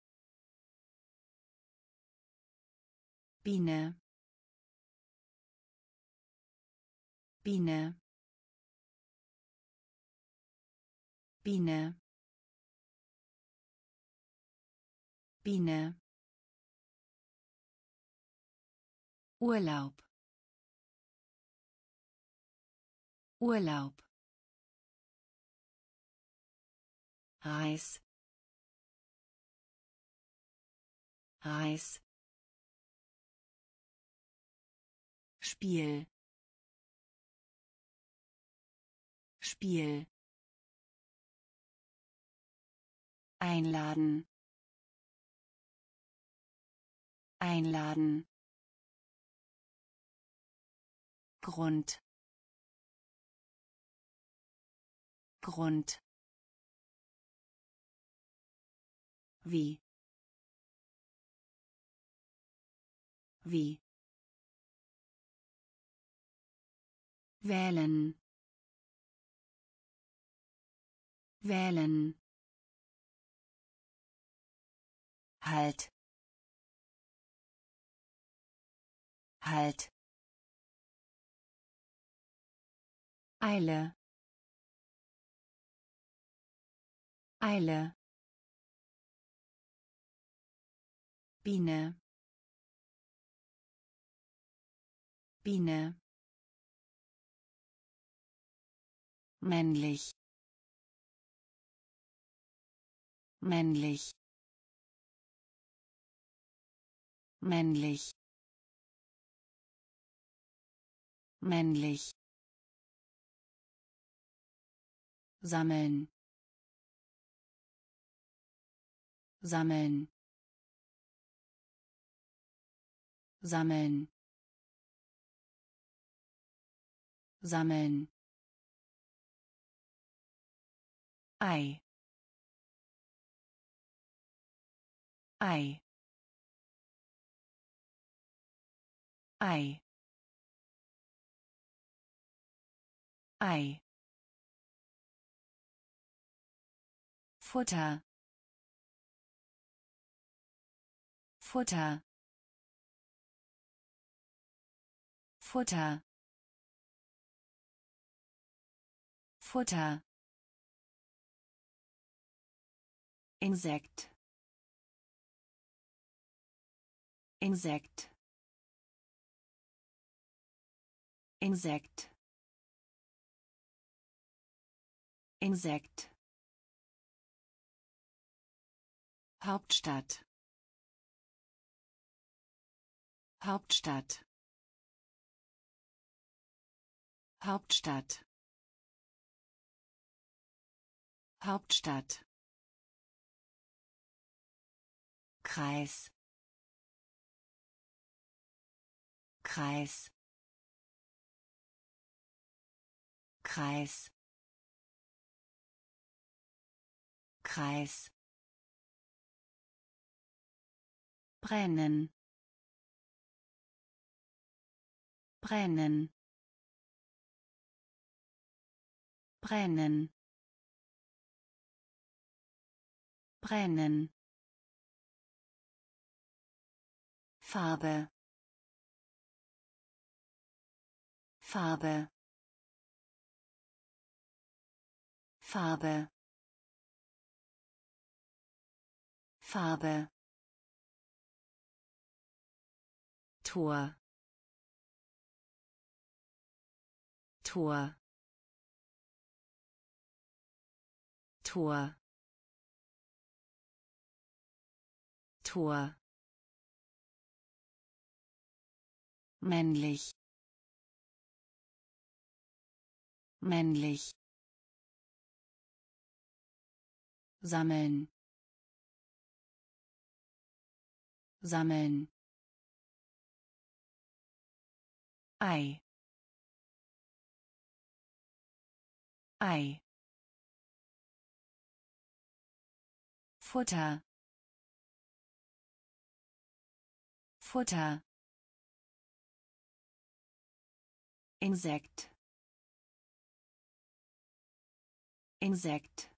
Biene. Biene. Biene. Biene Urlaub. Urlaub. Reis. Reis. Spiel. Spiel. Einladen. Einladen Grund. Grund. Wie? Wie? Wählen. Wählen. Halt. Halt Eile. Eile. Biene. Biene. Männlich. Männlich. Männlich. Männlich sammeln. Sammeln. Sammeln. Sammeln. Ei. Ei. Ei. Ei Futter. Futter. Futter. Futter. Insekt. Insekt. Insekt. Insekt Hauptstadt. Hauptstadt. Hauptstadt. Hauptstadt. Kreis. Kreis. Kreis. Kreis brennen. Brennen. Brennen. Brennen. Farbe. Farbe. Farbe. Farbe Tor. Tor. Tor. Tor. Männlich. Männlich. Sammeln. Sammeln Ei. Ei. Futter. Futter. Insekt. Insekt.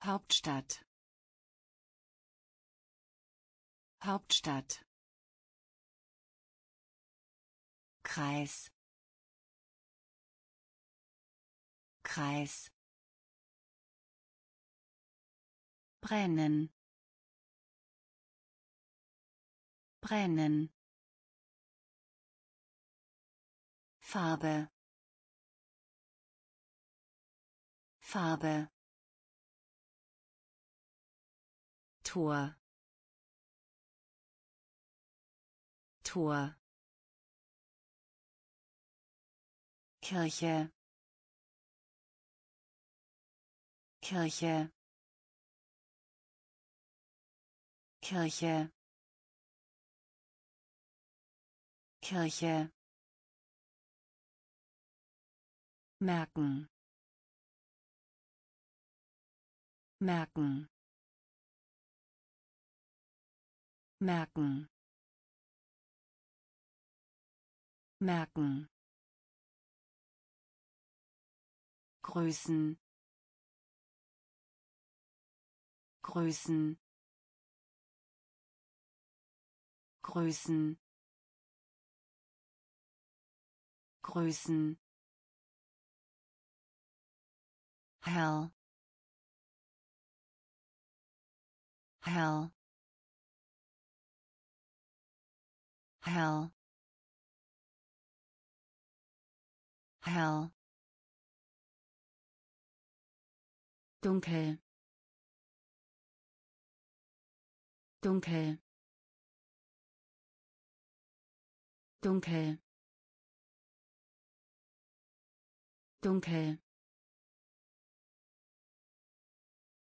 Hauptstadt. Hauptstadt Kreis. Kreis. Brennen. Brennen. Farbe. Farbe. Tor. Tor Kirche. Kirche. Kirche. Kirche. Merken. Merken. Merken. Merken Größen Größen Größen Größen hell. Hell. Hell. Hell dunkel. Dunkel. Dunkel. Dunkel.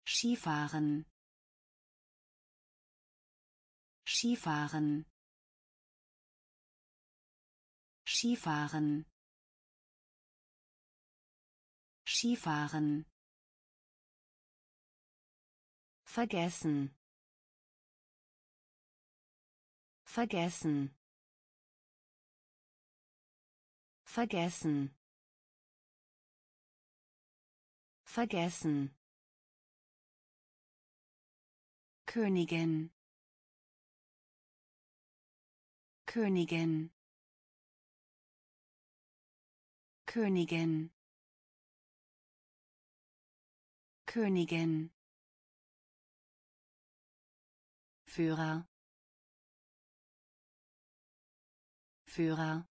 Skifahren. Skifahren. Skifahren. Skifahren vergessen. Vergessen. Vergessen. Vergessen. Königin. Königin. Königin. Königin Führer. Führer.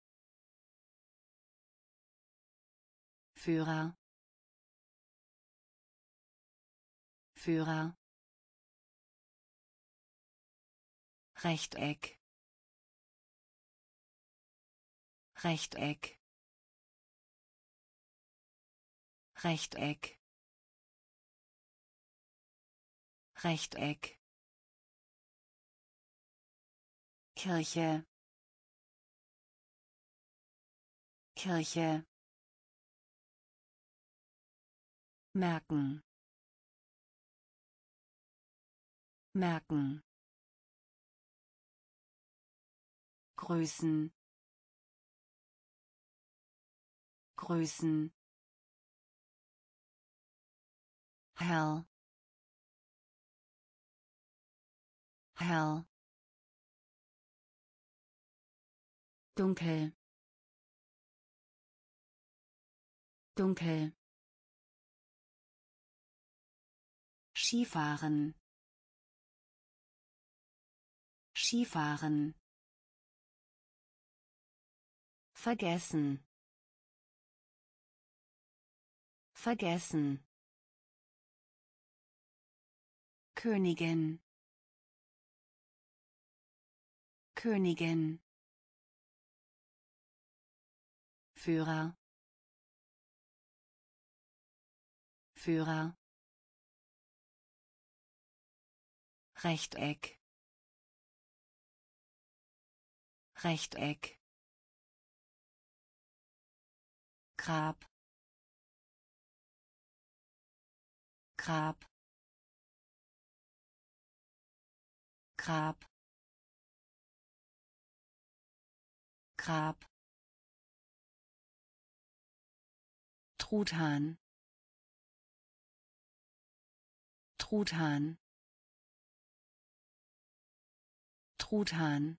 Führer. Führer. Rechteck. Rechteck. Rechteck. Rechteck Kirche. Kirche. Merken. Merken. Größen Größen hell. Hell dunkel dunkel Skifahren Skifahren vergessen vergessen Königin Königin Führer. Führer. Rechteck. Rechteck. Grab. Grab. Grab. Grab Truthahn Truthahn Truthahn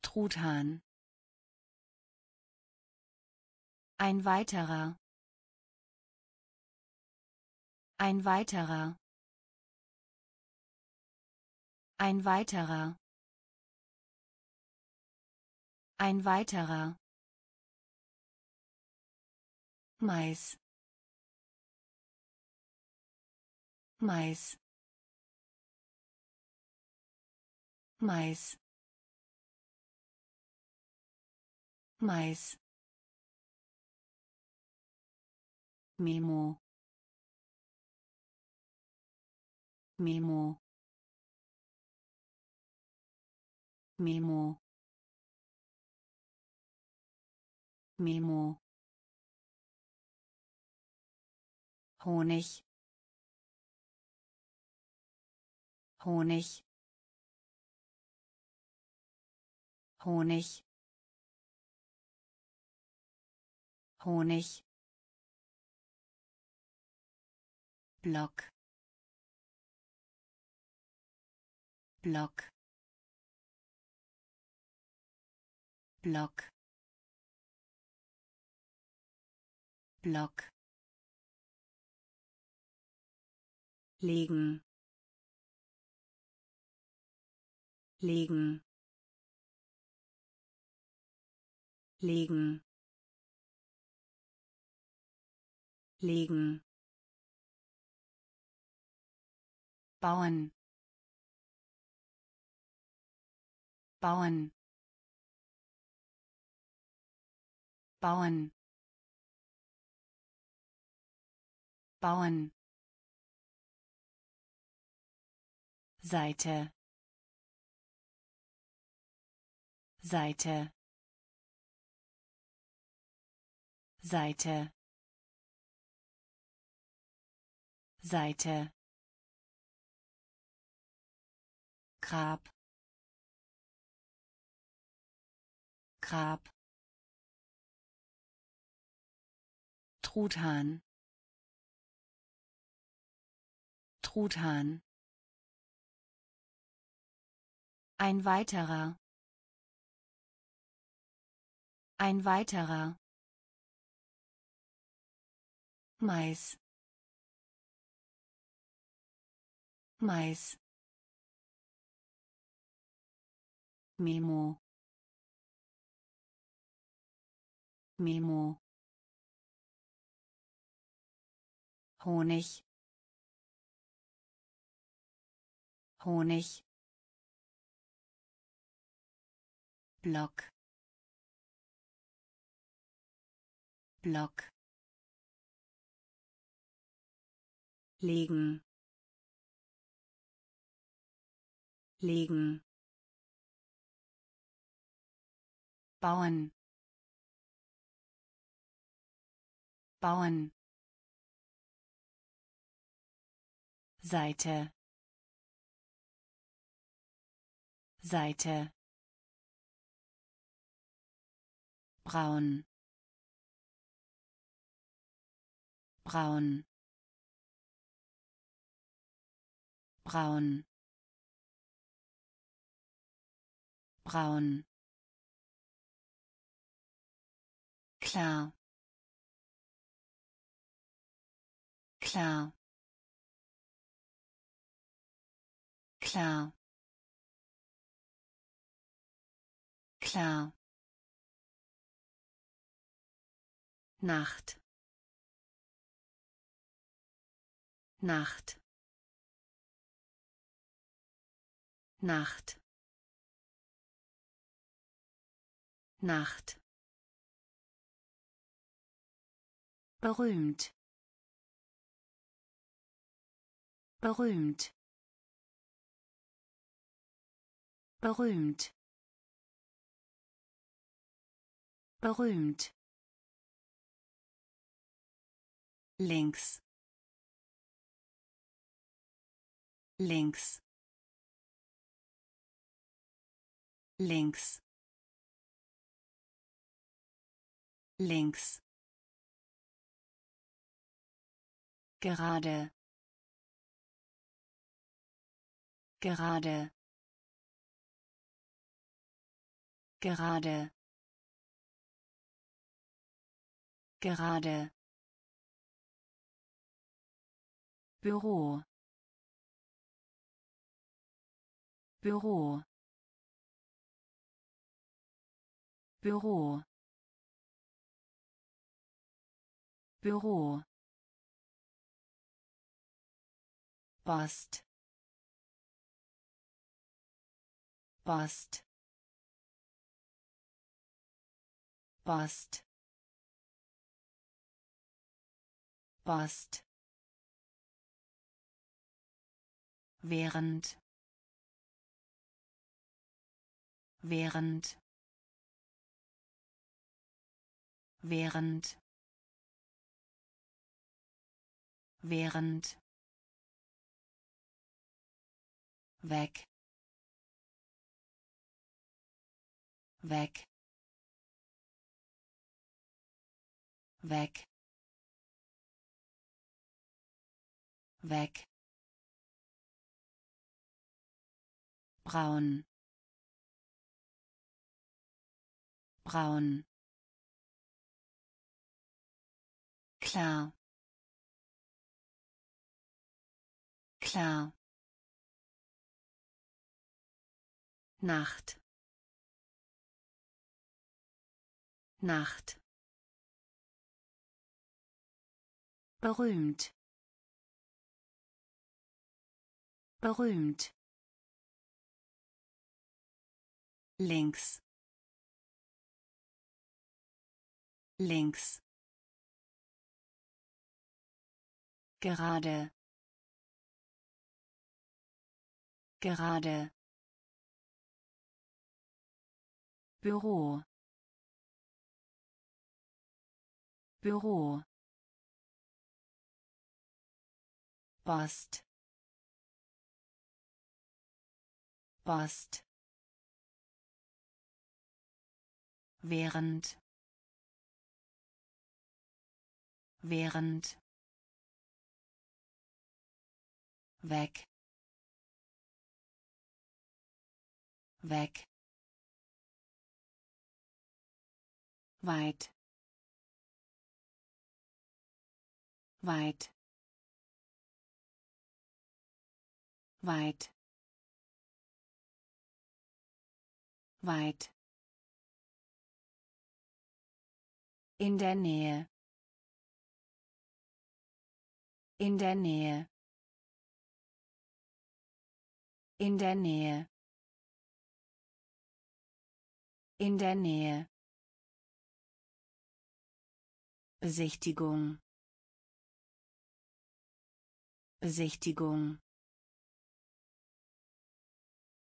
Truthahn Ein weiterer. Ein weiterer. Ein weiterer. Ein weiterer. Mais. Mais. Mais. Mais. Memo. Memo. Memo. Memo. Honig. Honig. Honig. Honig. Block. Block. Block. Block. Legen. Legen. Legen. Legen. Bauen. Bauen. Bauen. Bauen Seite. Seite. Seite. Seite. Grab. Grab. Truthahn. Truthahn Ein weiterer. Ein weiterer. Mais. Mais. Memo. Memo. Honig. Honig. Block. Block. legen. Legen. Bauen. Bauen. Seite. Seite braun. Braun. Braun. Braun. Klar. Klar. Klar. Klar Nacht. Nacht. Nacht. Nacht. Berühmt. Berühmt. Berühmt. Berühmt links. Links. Links. Links. Gerade. Gerade. Gerade. Gerade Büro. Büro. Büro. Büro. Bast Bast Post. Post während. Während. Während. Während. Weg. Weg. Weg. Weg braun. Braun. Klar. Klar. Nacht. Nacht. Berühmt. Berühmt links. Links. Gerade. Gerade. Büro. Büro. Post. Post während. Während. Weg. Weg. Weit. Weit. Weit. Weit in der Nähe. In der Nähe. In der Nähe. In der Nähe. Besichtigung. Besichtigung.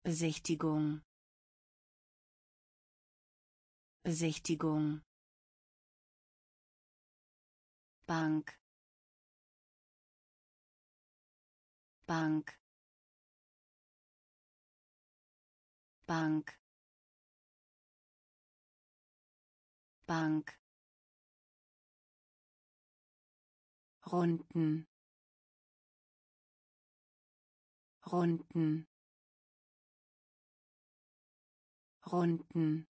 Besichtigung. Besichtigung Bank. Bank. Bank. Bank. Runden. Runden. Runden.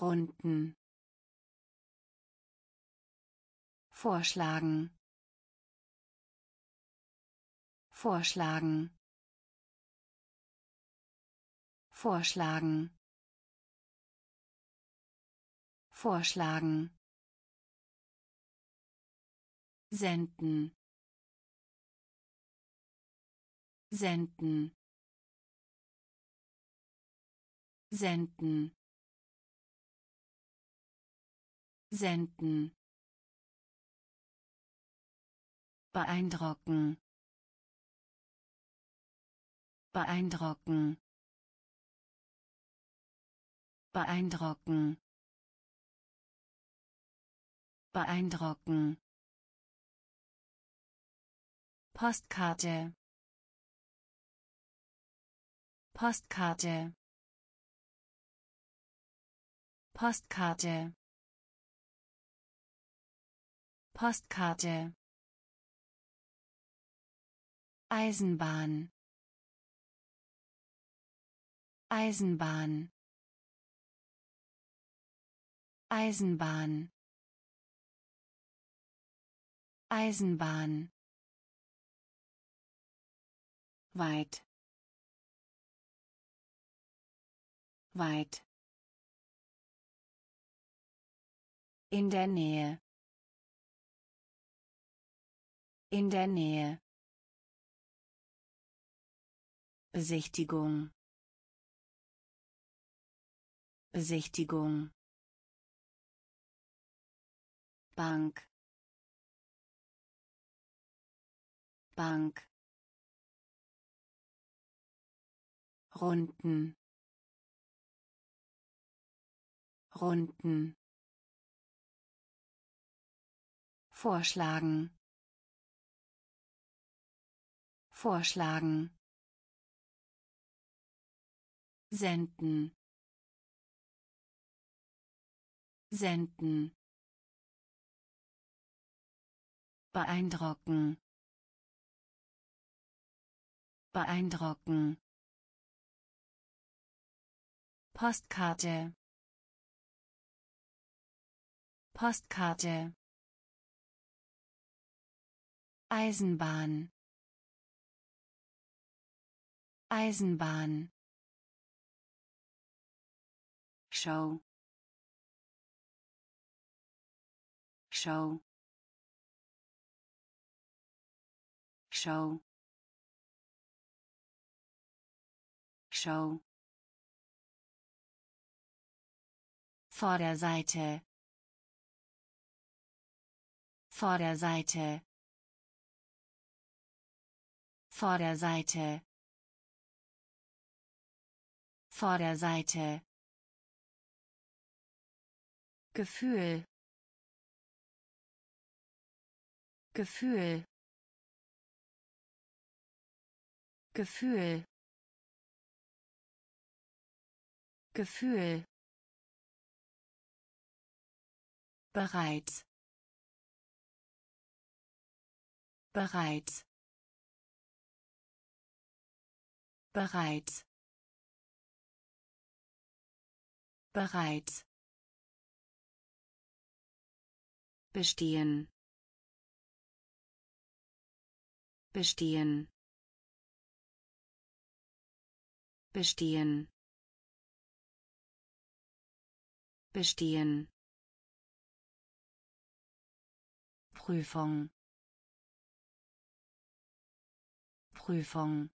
Runden Vorschlagen. Vorschlagen. Vorschlagen. Vorschlagen. Senden. Senden. Senden. Senden beeindrucken. Beeindrucken. Beeindrucken. Beeindrucken. Postkarte. Postkarte. Postkarte. Postkarte Eisenbahn. Eisenbahn. Eisenbahn. Eisenbahn. Weit. Weit. In der Nähe. In der Nähe Besichtigung. Besichtigung. Bank. Bank. Runden. Runden. Vorschlagen. Vorschlagen Senden Senden Beeindrucken. Beeindrucken. Postkarte. Postkarte. Eisenbahn. Eisenbahn. Show. Show. Show. Show. Vorderseite. Vorderseite. Vorderseite. Vorderseite. Gefühl. Gefühl. Gefühl. Gefühl. bereits bereits bereits bereits bestehen. Bestehen. Bestehen. Bestehen. Prüfung. Prüfung.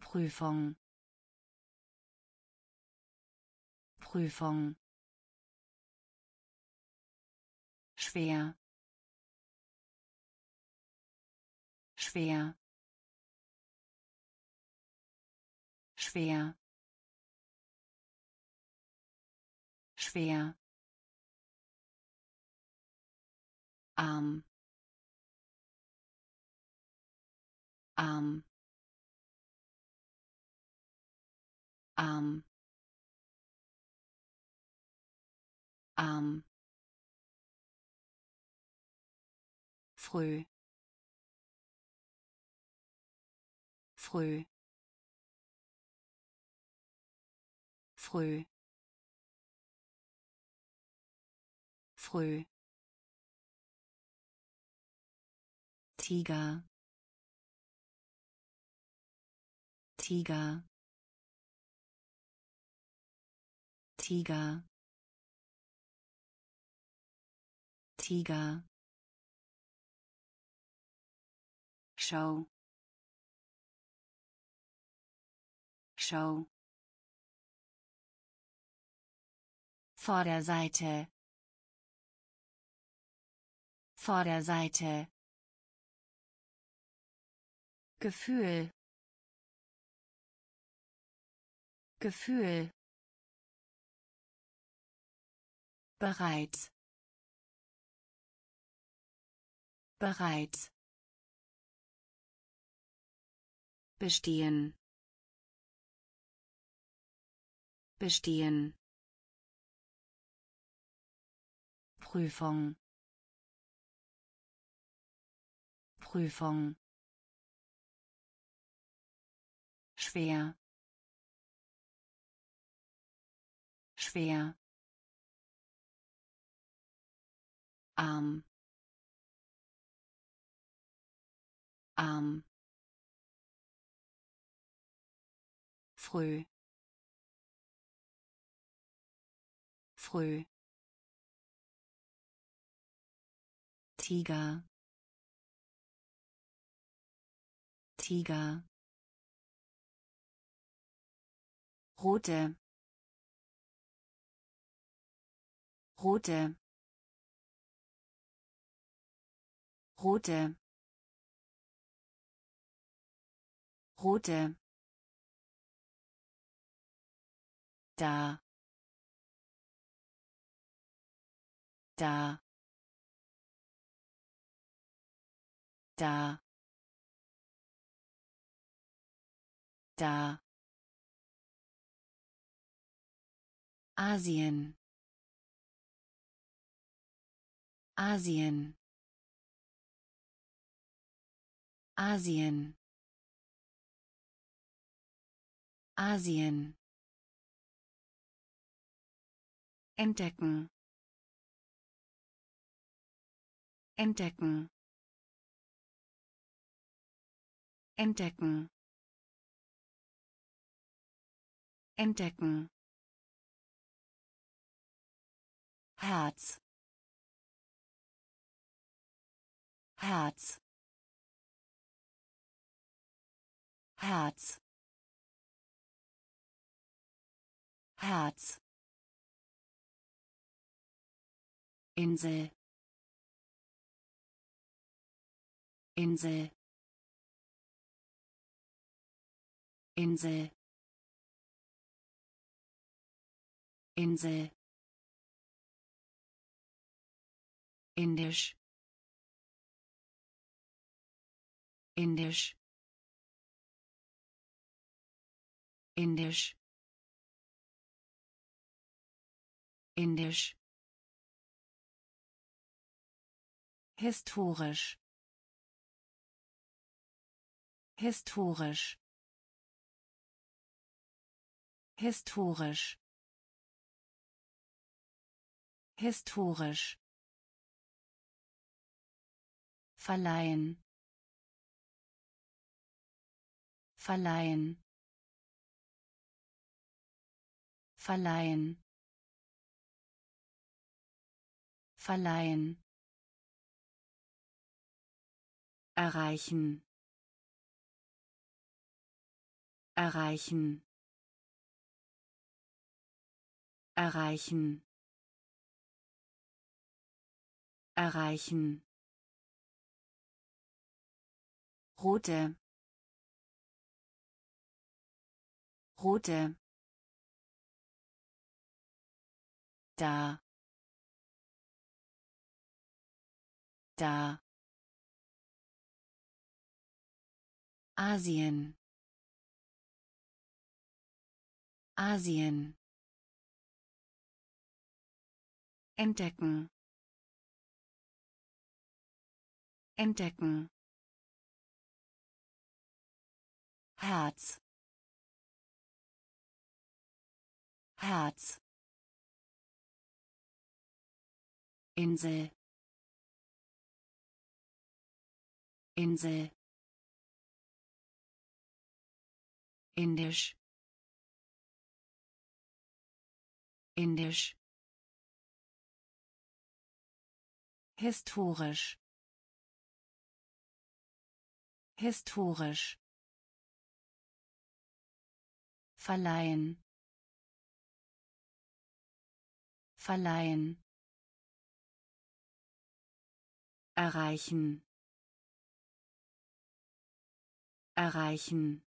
Prüfung. Prüfung schwer. Schwer. Schwer. Schwer. Arm. Arm. Arm. Arm früh. Früh. Früh. Früh. Tiger. Tiger. Tiger. Tiger Show. Show. Vorderseite. Vorderseite. Gefühl. Gefühl. Bereits bereits bestehen. Bestehen. Prüfung. Prüfung. Schwer. Schwer. Arm. Arm früh. Früh. Tiger. Tiger. Rote. Rote. Rote. Rote da. Da. Da. Da. Asien. Asien. Asien. Asien entdecken. Entdecken. Entdecken. Entdecken. Herz. Herz. Herz. Herz Insel. Insel. Insel. Insel. Indisch. Indisch. Indisch. Indisch historisch. Historisch. Historisch. Historisch. Verleihen. Verleihen. Verleihen. Verleihen erreichen. Erreichen. Erreichen. Erreichen. Rote rote da. Da Asien. Asien. Entdecken. Entdecken. Herz. Herz. Insel. Insel Indisch. Indisch. Historisch. Historisch. Verleihen. Verleihen. Erreichen. Erreichen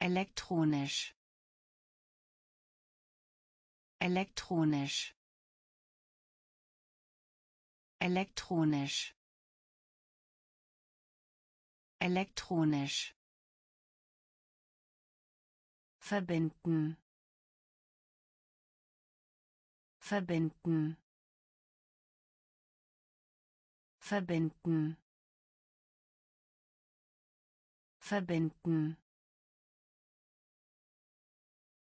elektronisch. Elektronisch. Elektronisch. Elektronisch. Verbinden. Verbinden. Verbinden. Verbinden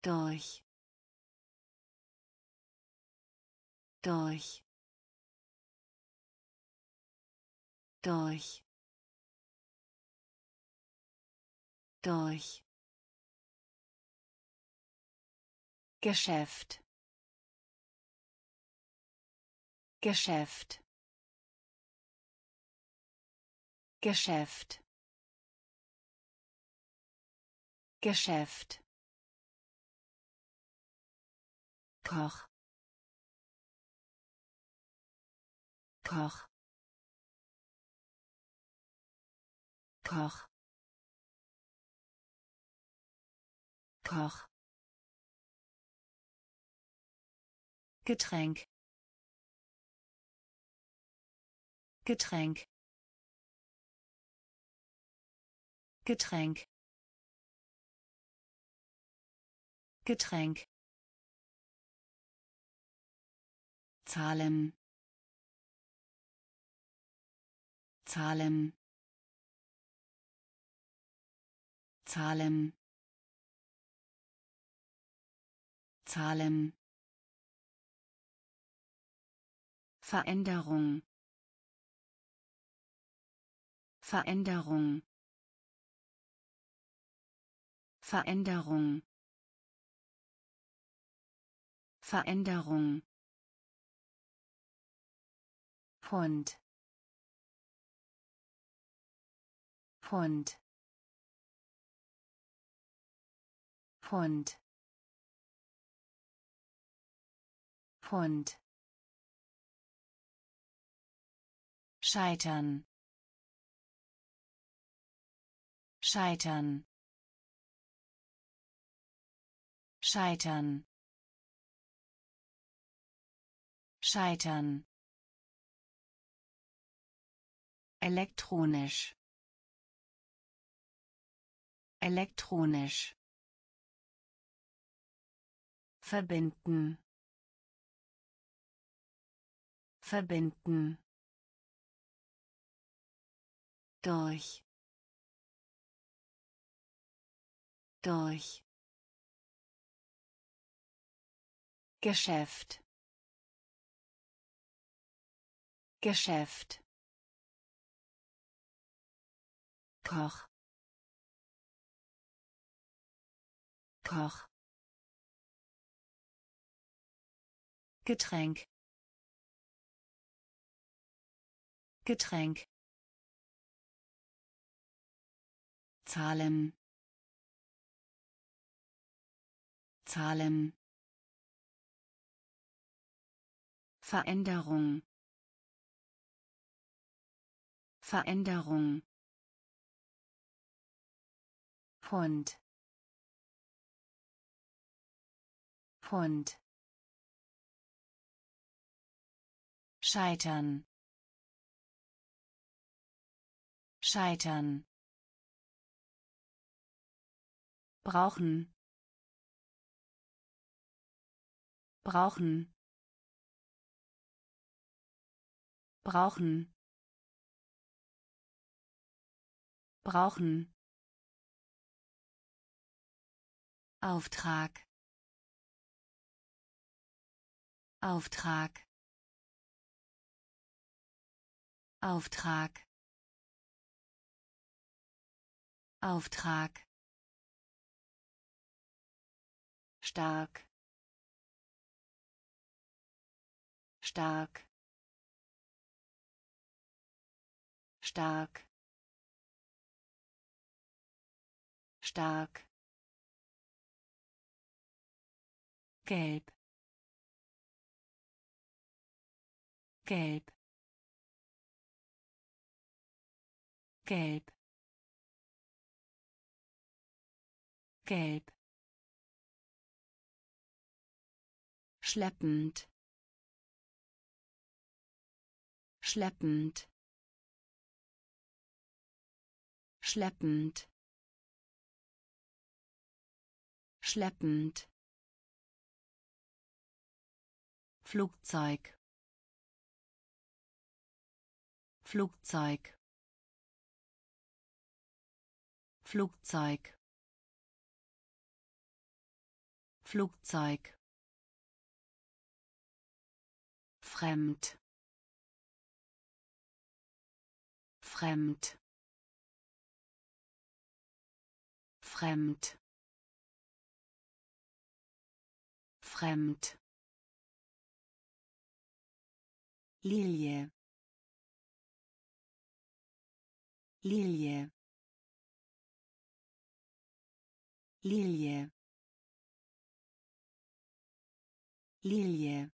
durch. Durch. Durch. Durch. Geschäft. Geschäft. Geschäft. Geschäft Koch. Koch. Koch. Koch. Getränk. Getränk. Getränk. Getränk Zahlen. Zahlen. Zahlen. Zahlen. Veränderung. Veränderung. Veränderung. Veränderung Hund Hund Hund Hund Scheitern. Scheitern. Scheitern. Scheitern elektronisch. Elektronisch. Verbinden. Verbinden. Durch. Durch. Geschäft. Geschäft Koch. Koch. Getränk. Getränk. Zahlen. Zahlen. Veränderung. Veränderung Hund Hund Scheitern. Scheitern. Brauchen. Brauchen. Brauchen. Brauchen Auftrag. Auftrag. Auftrag. Auftrag. Stark. Stark. Stark. Stark gelb. Gelb. Gelb. Gelb. Schleppend. Schleppend. Schleppend. Schleppend Flugzeug. Flugzeug. Flugzeug. Flugzeug. Fremd. Fremd. Fremd. Fremd Lilie Lilie Lilie. Lilie.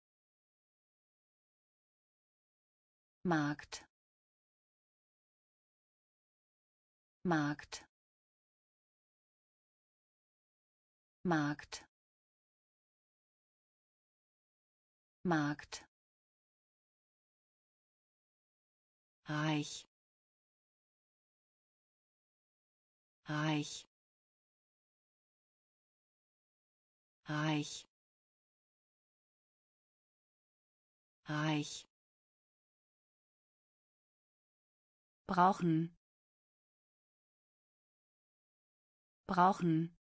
Markt. Markt. Markt. Markt. Reich. Reich. Reich. Reich. Brauchen. Brauchen.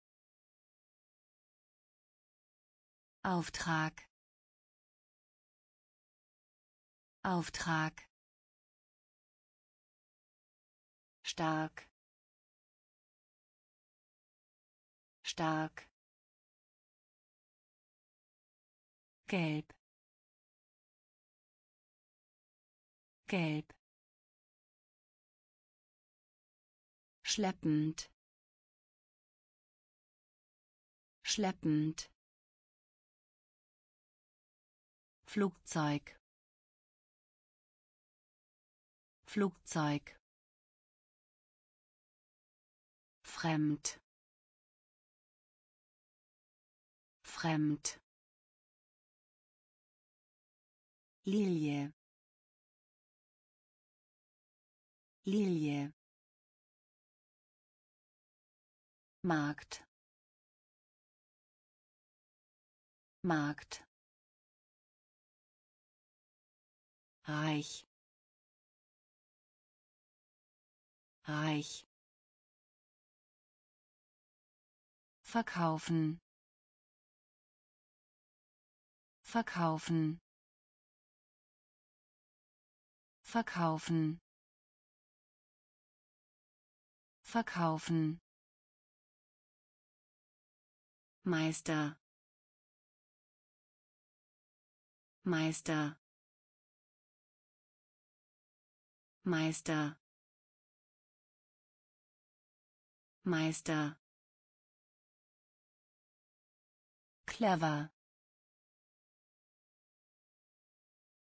Auftrag. Auftrag stark. Stark. Gelb. Gelb. Schleppend. Schleppend. Flugzeug. Flugzeug fremd. Fremd. Lilie Lilie Markt. Markt. Reich. Reich verkaufen. Verkaufen. Verkaufen. Verkaufen. Meister. Meister. Meister. Meister clever.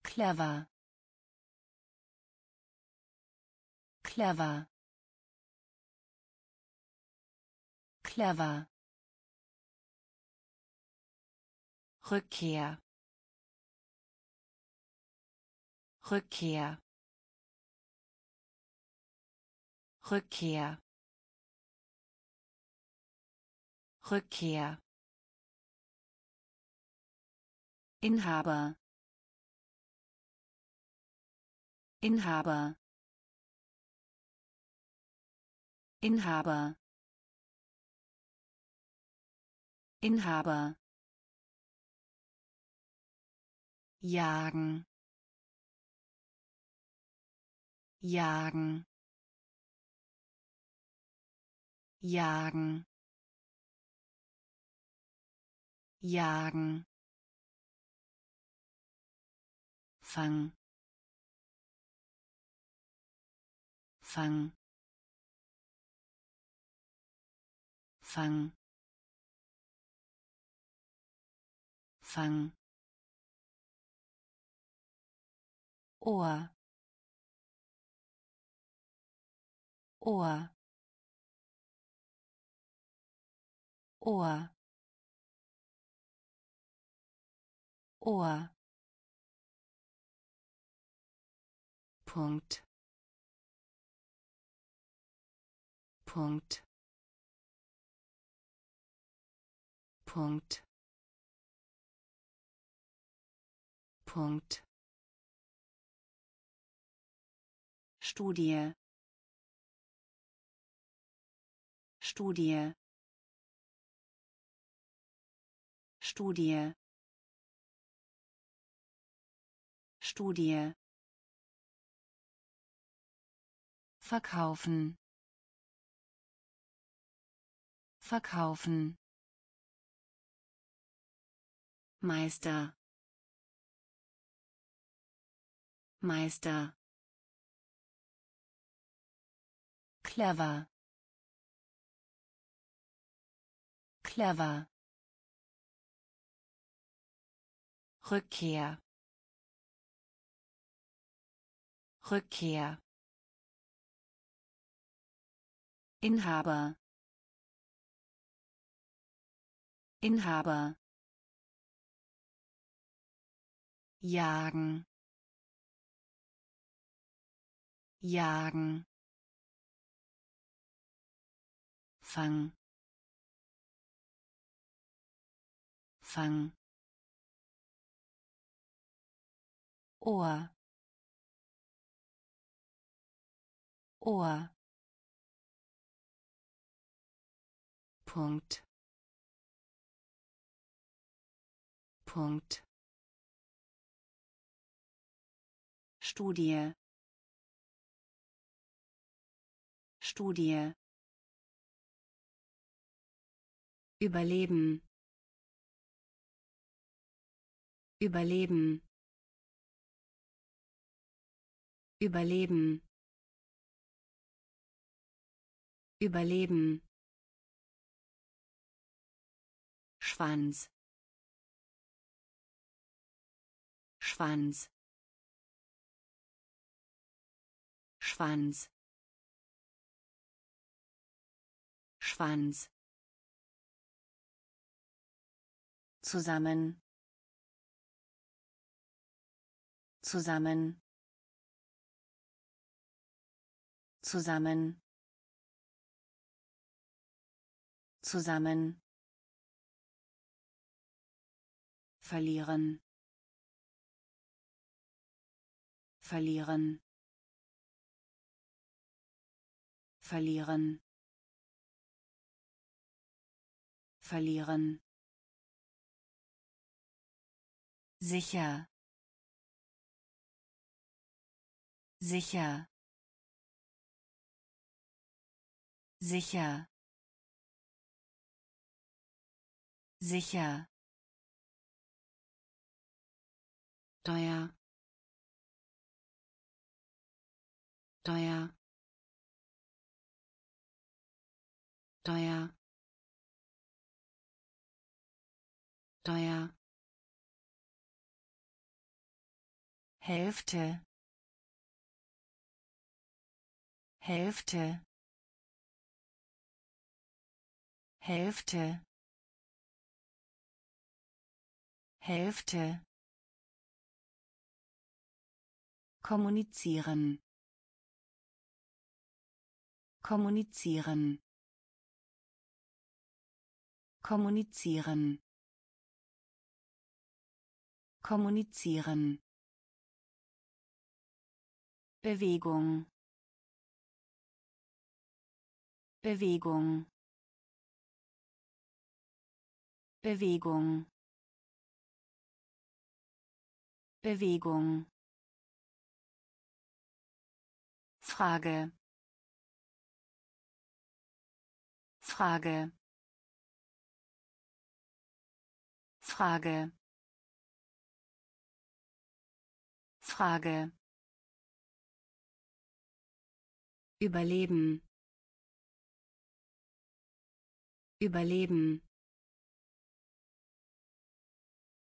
Clever. Clever. Clever. Rückkehr. Rückkehr. Rückkehr. Rückkehr Inhaber. Inhaber. Inhaber. Inhaber. Jagen. Jagen. Jagen. Jagen Fang. Fang. Fang. Fang. Ohr. Ohr. Ohr. Ohr. Punkt. Punkt. Punkt. Punkt. Studie. Studie. Studie. Studie verkaufen. Verkaufen. Meister. Meister. Clever. Clever. Rückkehr. Rückkehr Inhaber. Inhaber. Jagen. Jagen. Fang. Fang. Ohr. Ohr Punkt. Punkt. Studie. Studie. Überleben. Überleben. Überleben. Überleben Schwanz. Schwanz. Schwanz. Schwanz. Zusammen. Zusammen. Zusammen. Zusammen verlieren. Verlieren. Verlieren. Verlieren. Sicher. Sicher. Sicher. Sicher teuer teuer teuer teuer Hälfte. Hälfte. Hälfte. Hälfte kommunizieren. Kommunizieren. Kommunizieren. Kommunizieren. Bewegung. Bewegung. Bewegung. Bewegung Frage. Frage. Frage. Frage. Überleben. Überleben.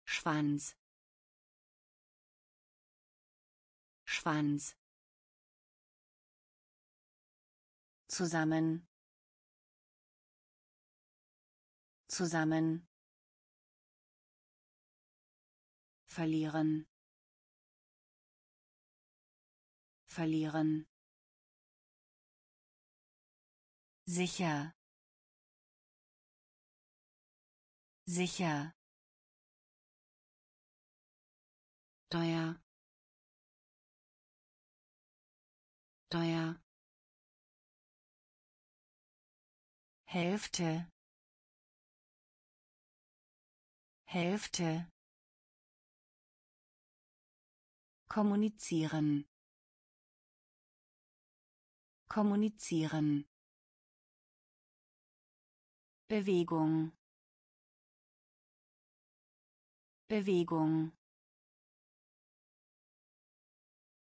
Schwanz. Schwanz zusammen. Zusammen. Verlieren. Verlieren. Sicher. Sicher. Teuer. Teuer Hälfte. Hälfte. Kommunizieren. Kommunizieren. Bewegung. Bewegung.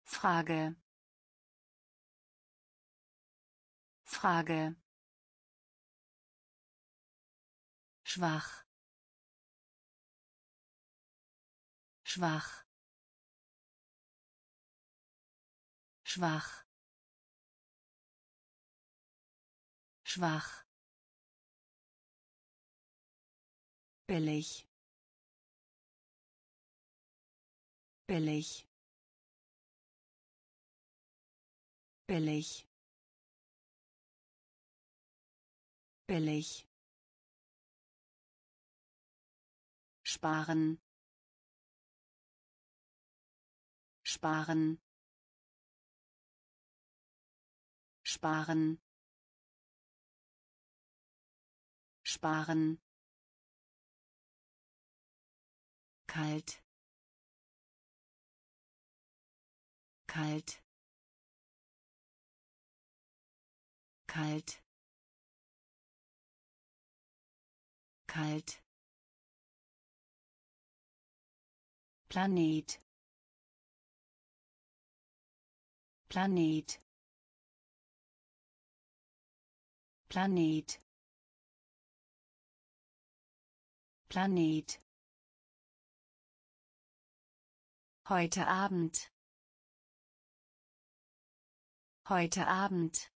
Frage. Frage schwach. Schwach. Schwach. Schwach. Billig. Billig. Billig. Billig sparen. Sparen. Sparen. Sparen. Kalt. Kalt. Kalt. Kalt Planet Planet Planet Planet Heute Abend. Heute Abend.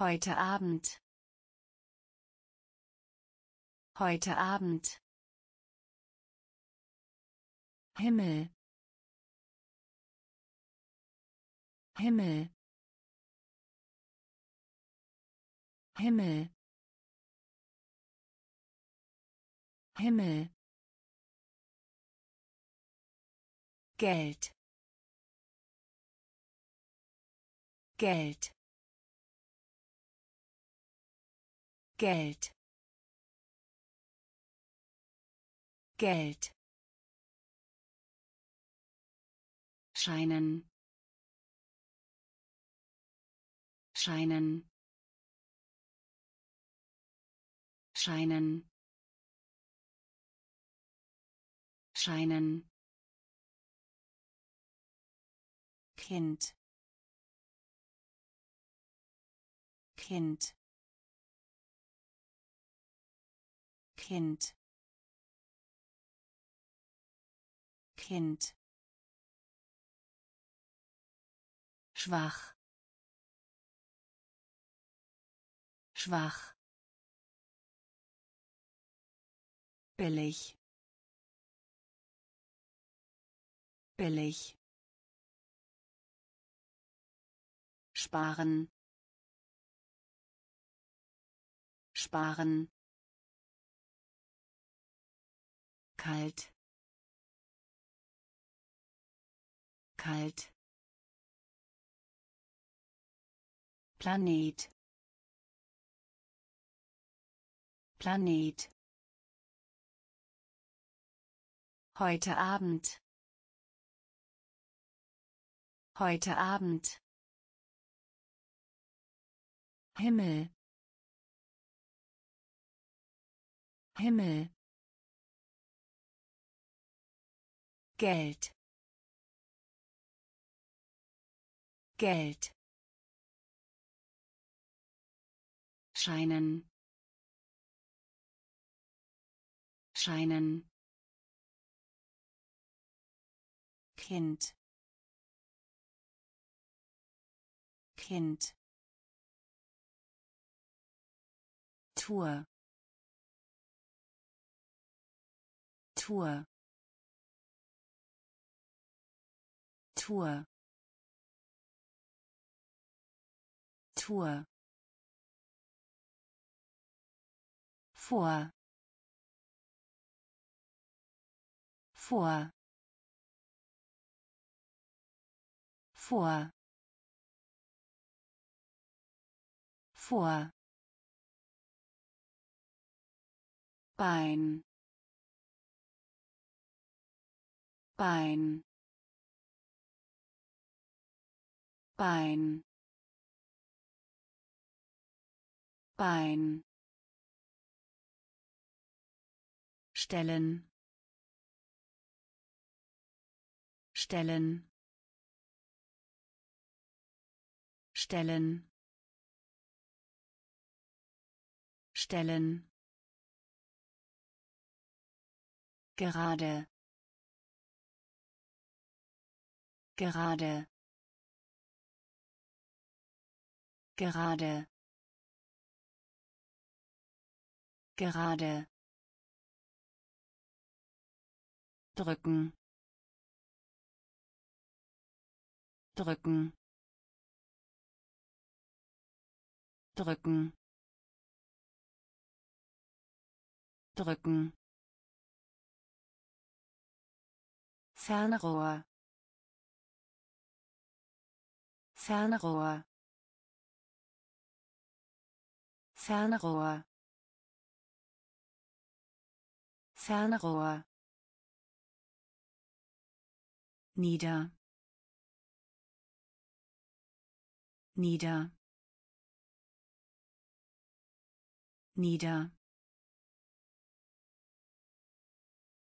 Heute Abend. Heute Abend. Himmel. Himmel. Himmel. Himmel. Geld Geld Geld Geld scheinen. Scheinen. Scheinen. Scheinen. Kind. Kind. Kind. Kind schwach. Schwach. Billig. Billig. Sparen. Sparen. Kalt. Kalt Planet. Planet. Heute Abend. Heute Abend. Himmel. Himmel. Geld. Geld scheinen. Scheinen. Kind. Kind. Tour. Tour. Tour. Tour vor. Vor. Vor. Vor. Bein. Bein. Bein. Bein stellen. Stellen. Stellen. Stellen. Gerade. Gerade. Gerade. Gerade drücken. Drücken. Drücken. Drücken. Fernrohr. Fernrohr. Fernrohr. Fernrohr nieder. Nieder. Nieder.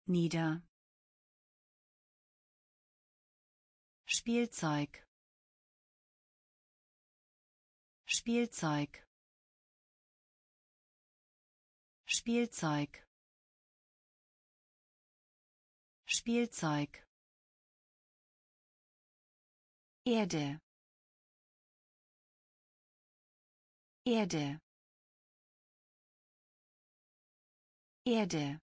Nieder. Spielzeug. Spielzeug. Spielzeug. Spielzeug Erde. Erde. Erde.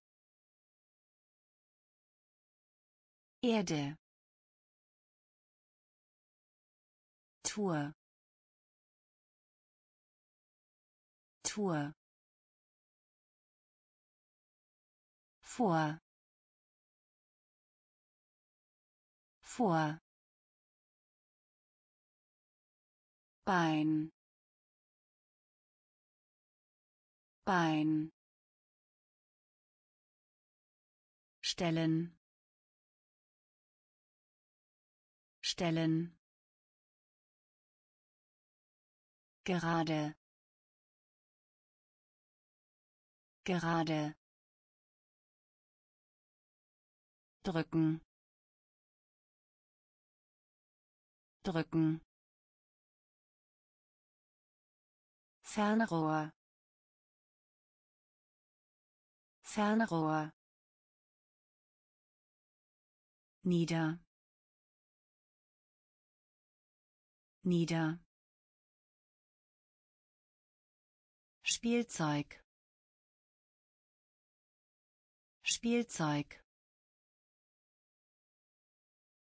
Erde. Tour. Tour. Vor. Vor Bein. Bein. Stellen. Stellen. Gerade. Gerade. Drücken. Drücken Fernrohr Fernrohr nieder. Nieder. Spielzeug. Spielzeug.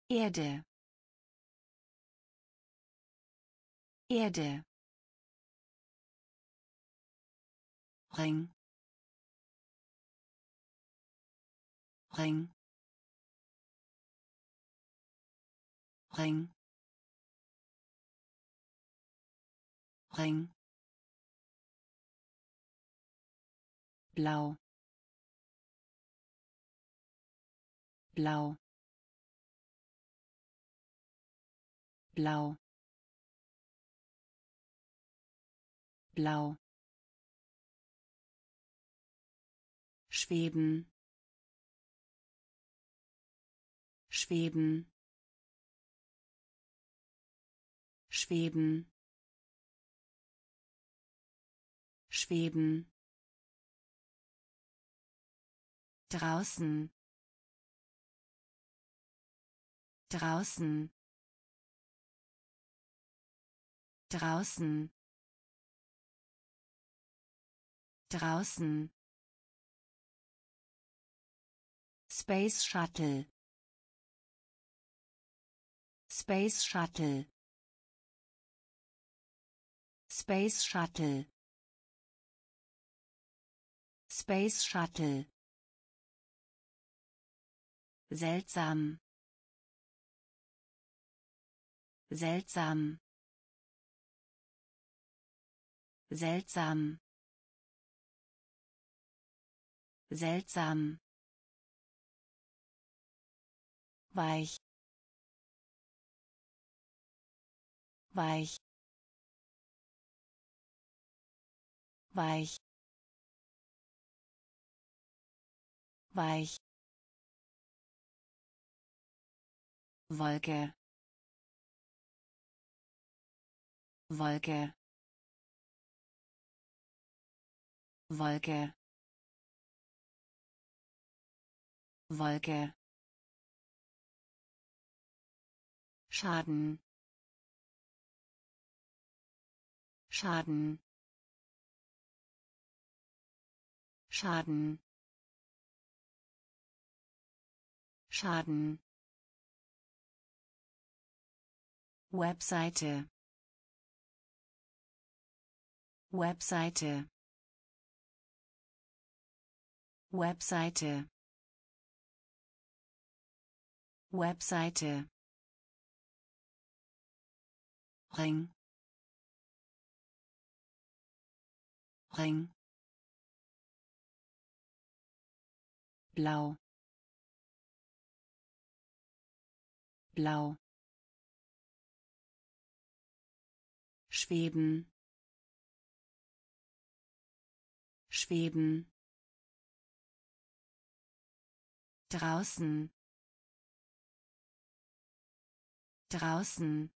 Erde. Erde Ring Ring Ring Ring blau. Blau. Blau. Blau schweben. Schweben. Schweben. Schweben. Draußen. Draußen. Draußen. Draußen Space Shuttle. Space Shuttle. Space Shuttle. Space Shuttle. Seltsam. Seltsam. Seltsam. Seltsam weich. Weich. Weich. Weich. Wolke. Wolke. Wolke. Wolke Schaden. Schaden. Schaden. Schaden. Webseite. Webseite. Webseite. Webseite Ring Ring blau. Blau. Schweben. Schweben. Draußen. Draußen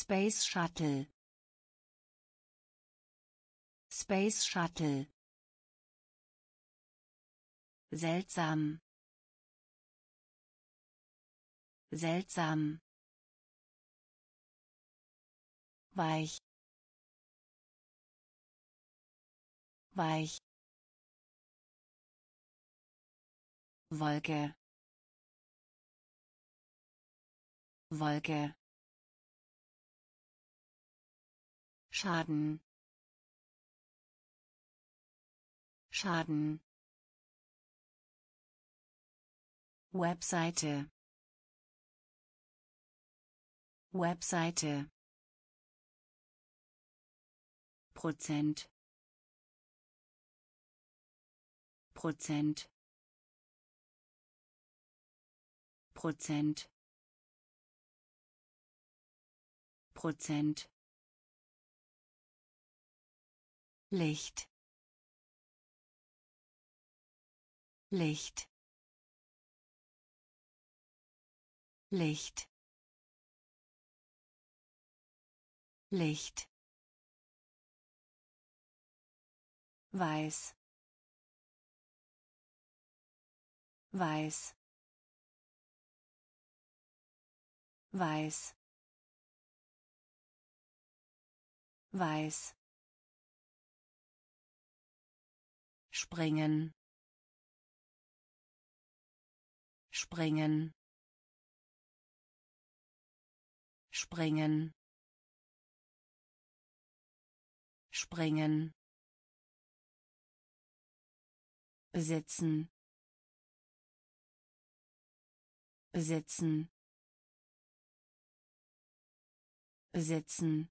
Space Shuttle. Space Shuttle. Seltsam. Seltsam. Weich. Weich. Wolke. Wolke Schaden. Schaden. Webseite. Webseite. Prozent. Prozent. Prozent. Prozent Licht. Licht. Licht. Licht. Weiß. Weiß. Weiß. Weiß springen. Springen. Springen. Springen. Besitzen besitzen besitzen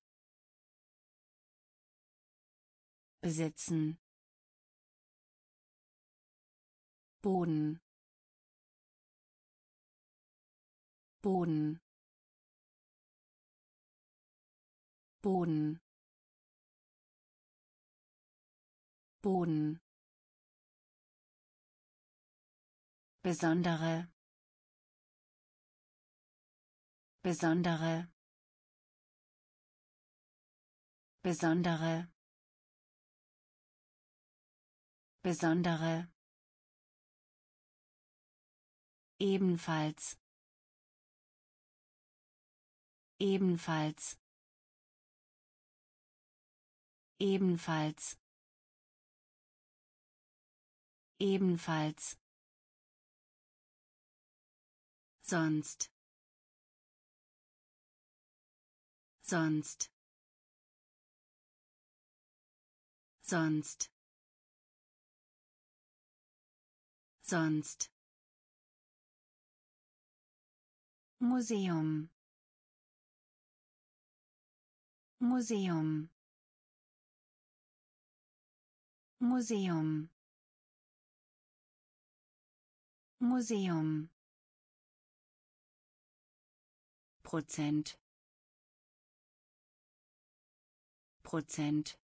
besitzen Boden. Boden. Boden. Boden. Besondere. Besondere. Besondere. Besondere ebenfalls. Ebenfalls. Ebenfalls. Ebenfalls. Sonst. Sonst. Sonst. Sonst Museum. Museum. Museum. Museum. Prozent. Prozent.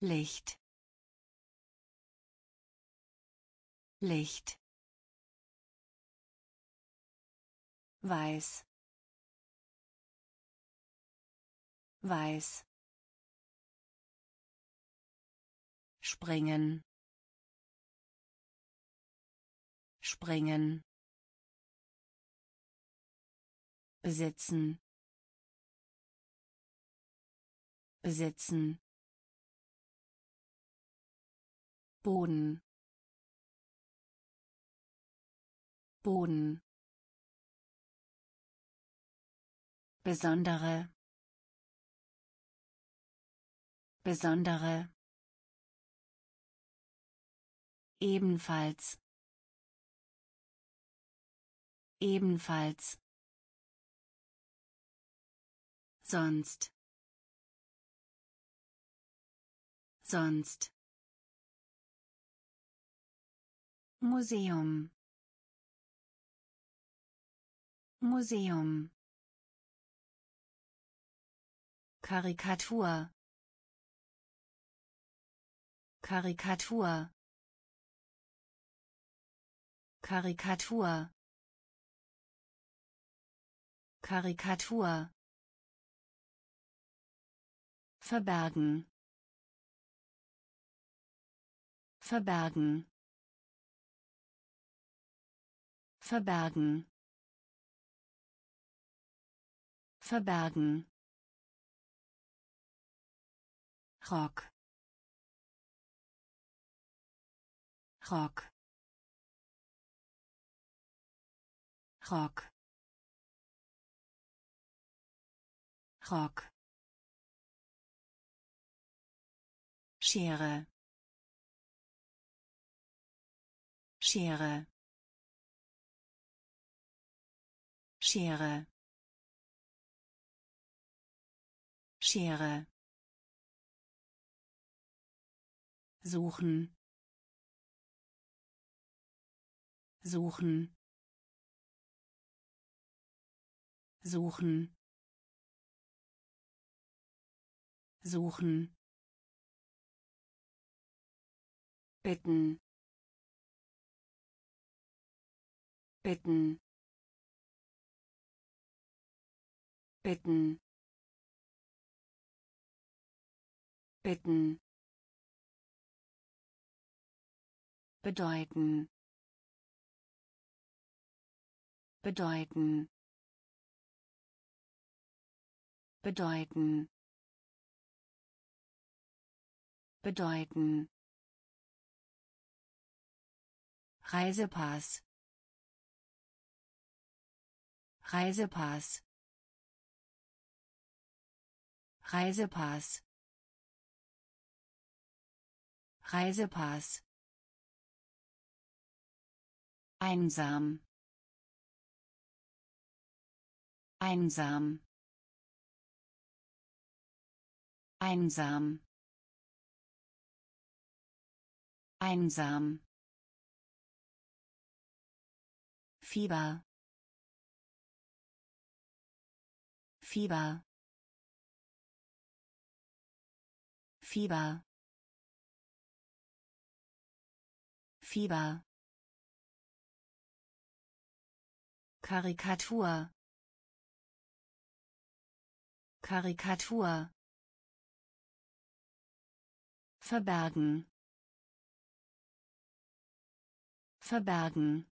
Licht. Licht weiß. Weiß. Springen. Springen. Besitzen. Besitzen. Boden. Boden besondere. Besondere. Ebenfalls. Ebenfalls. Sonst. Sonst. Museum. Museum Karikatur. Karikatur. Karikatur. Karikatur. Verbergen. Verbergen. Verbergen. Verbergen Rock Rock Rock Rock Schere. Schere. Schere. Schere suchen. Suchen. Suchen. Suchen. Bitten. Bitten. Bitten. Bitten bedeuten. Bedeuten. Bedeuten. Bedeuten. Reisepass. Reisepass. Reisepass. Reisepass einsam. Einsam. Einsam. Einsam. Fieber. Fieber. Fieber. Fieber Karikatur. Karikatur. Verbergen. Verbergen.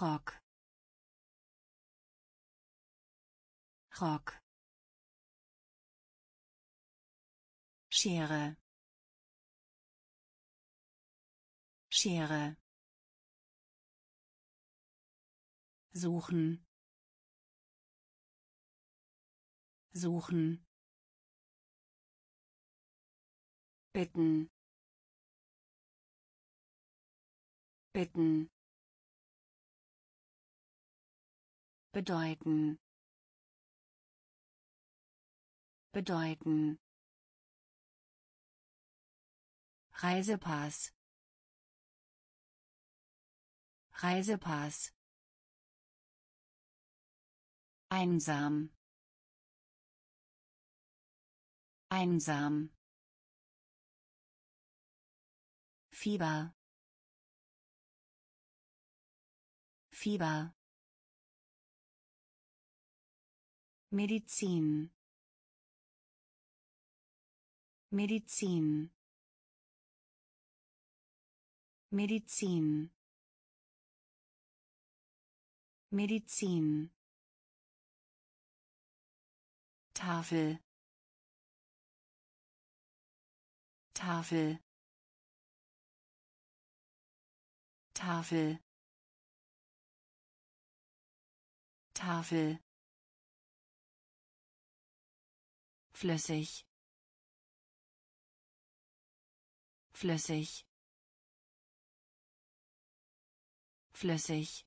Rock. Rock. Schere. Schere suchen. Suchen. Bitten. Bitten. Bedeuten. Bedeuten. Reisepass. Reisepass einsam. Einsam. Fieber. Fieber. Medizin. Medizin. Medizin. Medizin Tafel. Tafel. Tafel. Tafel. Flüssig. Flüssig. Flüssig.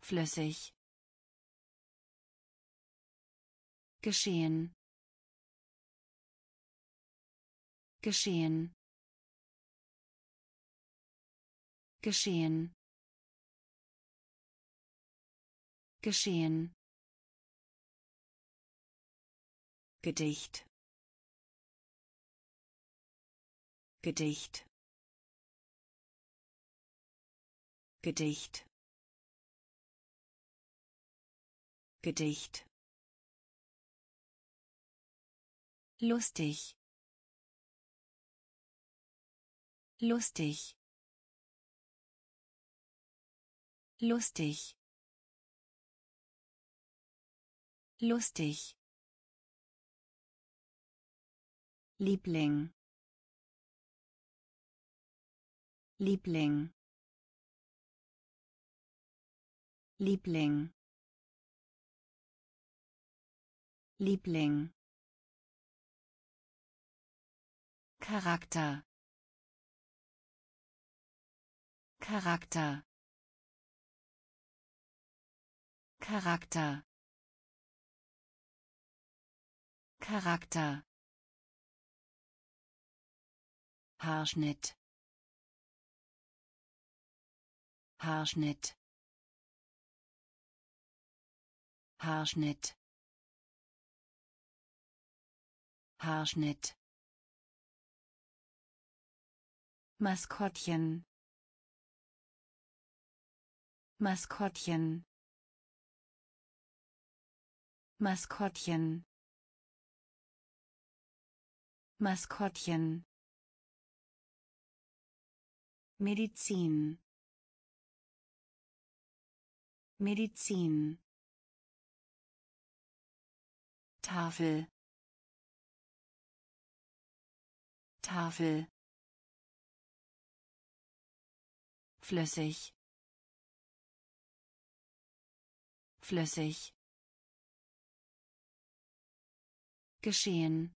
Flüssig geschehen. Geschehen. Geschehen. Geschehen. Gedicht. Gedicht. Gedicht. Gedicht lustig. Lustig. Lustig. Lustig. Liebling. Liebling. Liebling. Liebling Charakter. Charakter. Charakter. Charakter. Haarschnitt. Haarschnitt. Haarschnitt. Haarschnitt Maskottchen. Maskottchen. Maskottchen. Maskottchen. Medizin. Medizin. Tafel. Tafel flüssig. Flüssig. Geschehen.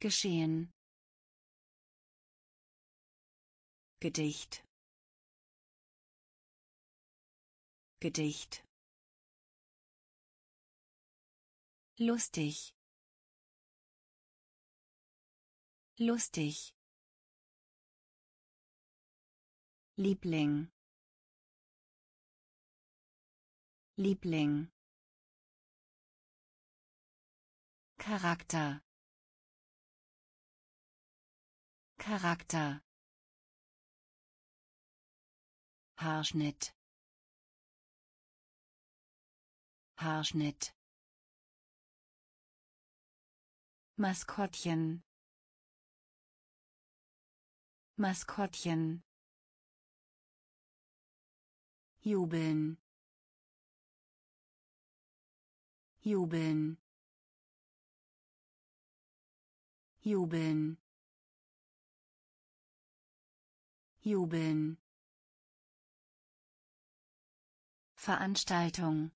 Geschehen. Gedicht. Gedicht. Lustig. Lustig Liebling. Liebling. Charakter. Charakter. Haarschnitt. Haarschnitt. Maskottchen. Maskottchen jubeln. Jubeln. Jubeln. Jubeln. Veranstaltung.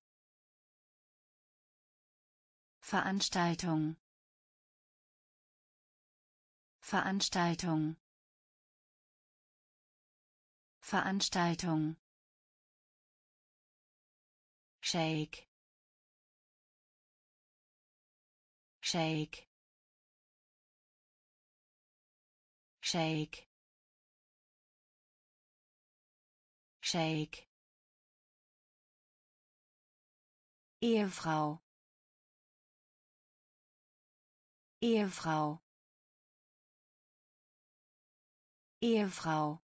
Veranstaltung. Veranstaltung. Veranstaltung Shake. Shake. Shake. Shake. Ehefrau. Ehefrau. Ehefrau.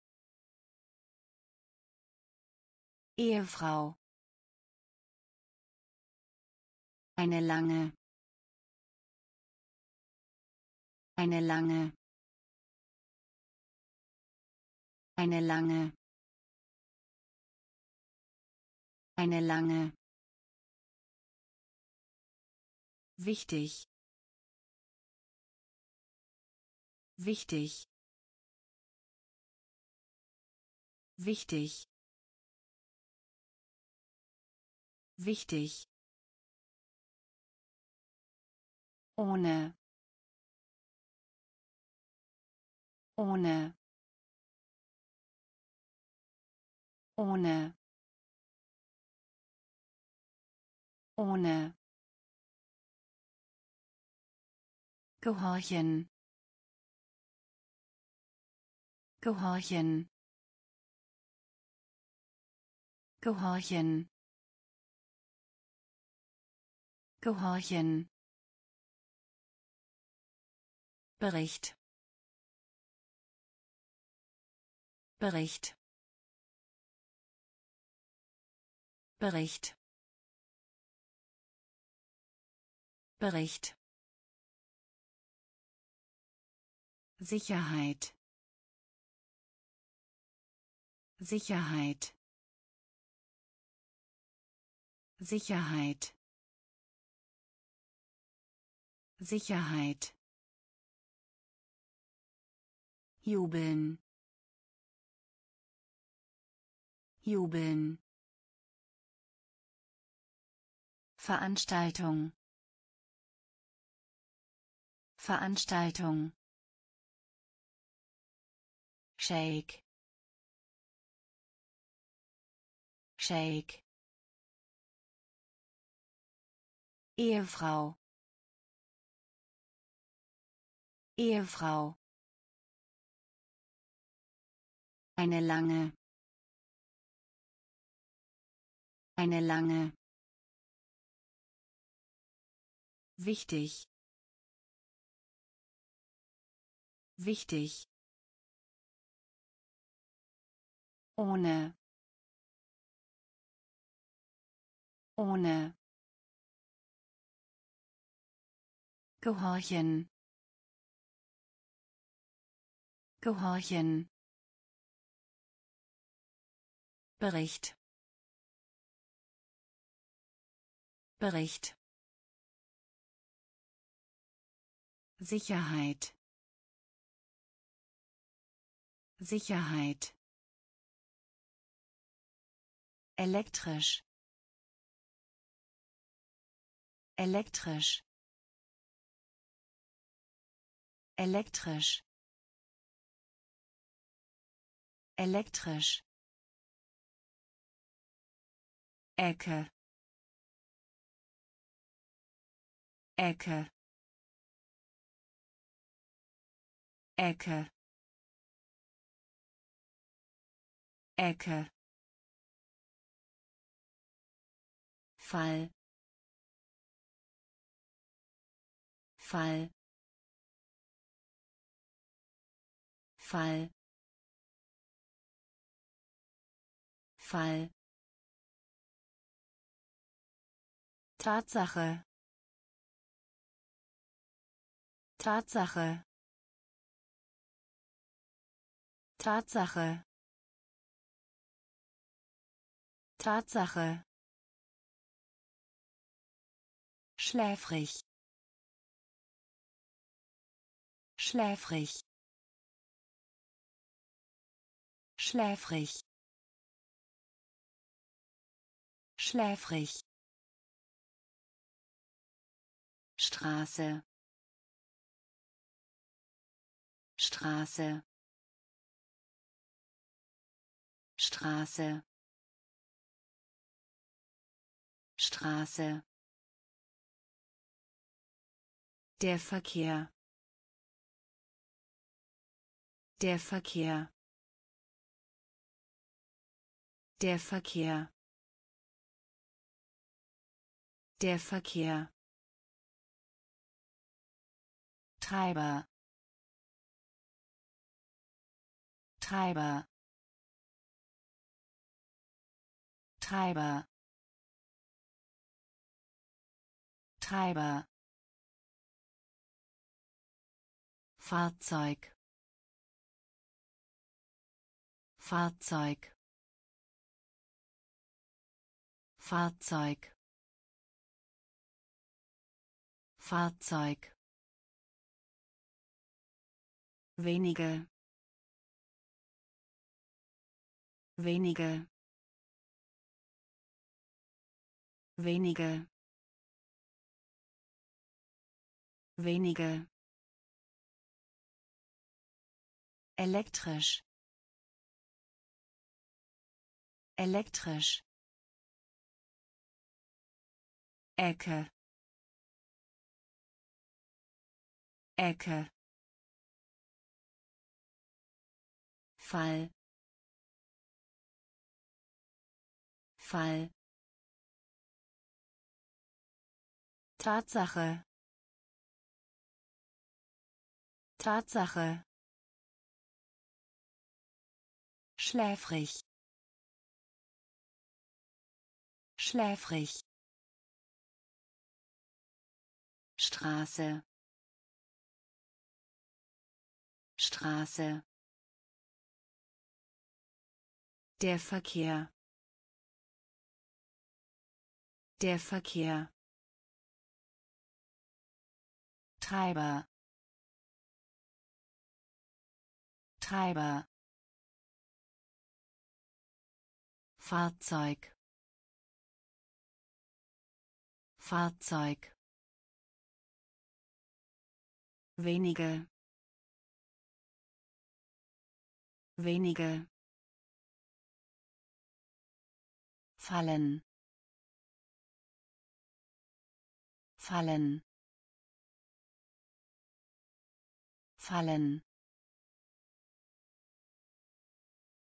Ehefrau eine lange. Eine lange. Eine lange. Eine lange. Wichtig. Wichtig. Wichtig. Wichtig ohne. Ohne. Ohne. Ohne. Gehorchen. Gehorchen. Gehorchen. Gehorchen Bericht. Bericht. Bericht. Bericht. Sicherheit. Sicherheit. Sicherheit. Sicherheit jubeln. Jubeln. Veranstaltung. Veranstaltung. Shake. Shake. Ehefrau. Ehefrau eine lange. Eine lange. Wichtig. Wichtig. Ohne. Ohne. Gehorchen. Gehorchen Bericht. Bericht. Sicherheit. Sicherheit. Elektrisch. Elektrisch. Elektrisch. Elektrisch Ecke. Ecke. Ecke. Ecke. Fall. Fall. Fall. Fall Tatsache. Tatsache. Tatsache. Tatsache. Schläfrig. Schläfrig. Schläfrig. Schläfrig Straße. Straße. Straße. Straße. Der Verkehr. Der Verkehr. Der Verkehr. Der Verkehr Treiber. Treiber. Treiber. Treiber. Fahrzeug. Fahrzeug. Fahrzeug. Fahrzeug wenige. Wenige. Wenige. Wenige. Elektrisch. Elektrisch. Ecke. Ecke Fall. Fall. Tatsache. Tatsache. Schläfrig. Schläfrig. Straße. Straße Der Verkehr. Der Verkehr. Treiber. Treiber. Fahrzeug. Fahrzeug. Wenige. Wenige fallen. Fallen. Fallen.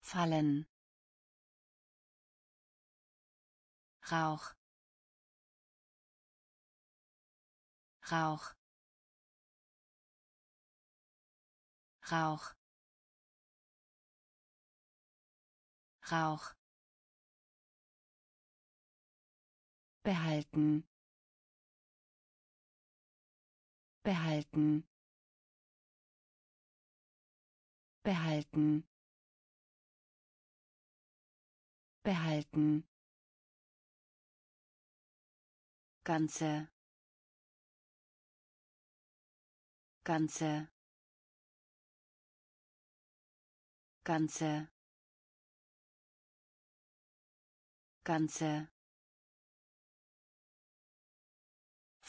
Fallen. Rauch. Rauch. Rauch. Rauch behalten. Behalten. Behalten. Behalten. Ganze. Ganze. Ganze. Ganze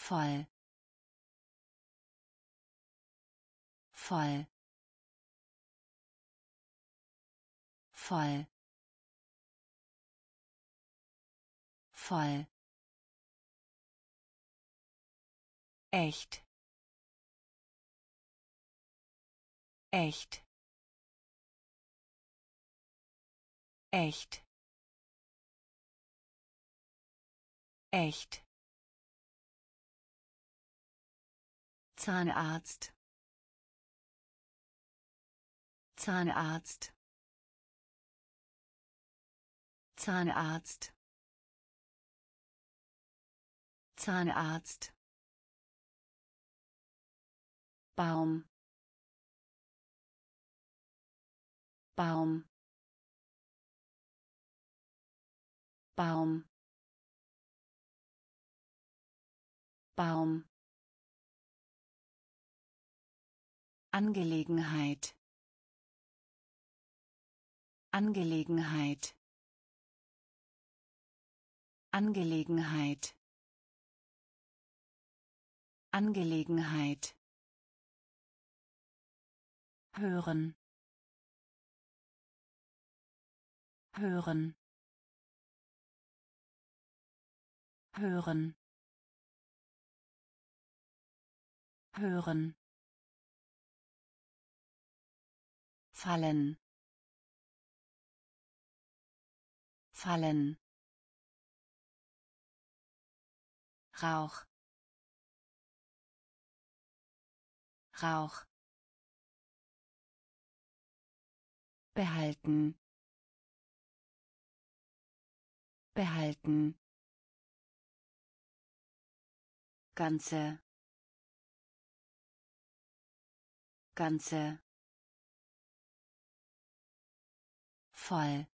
voll. Voll. Voll. Voll. Echt. Echt. Echt. Echt Zahnarzt. Zahnarzt. Zahnarzt. Zahnarzt. Baum. Baum. Baum. Baum Angelegenheit. Angelegenheit. Angelegenheit. Angelegenheit. Hören. Hören. Hören. Hören fallen. Fallen. Rauch. Rauch. Behalten. Behalten. Ganze. Ganze voll.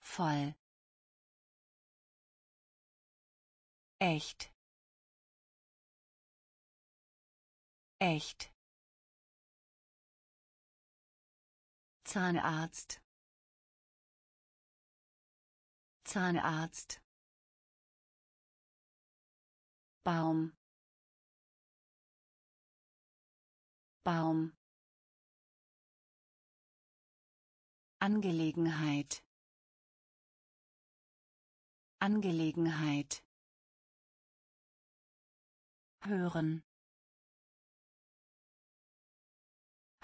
Voll. Echt. Echt. Zahnarzt. Zahnarzt. Baum. Baum Angelegenheit. Angelegenheit. Hören.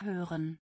Hören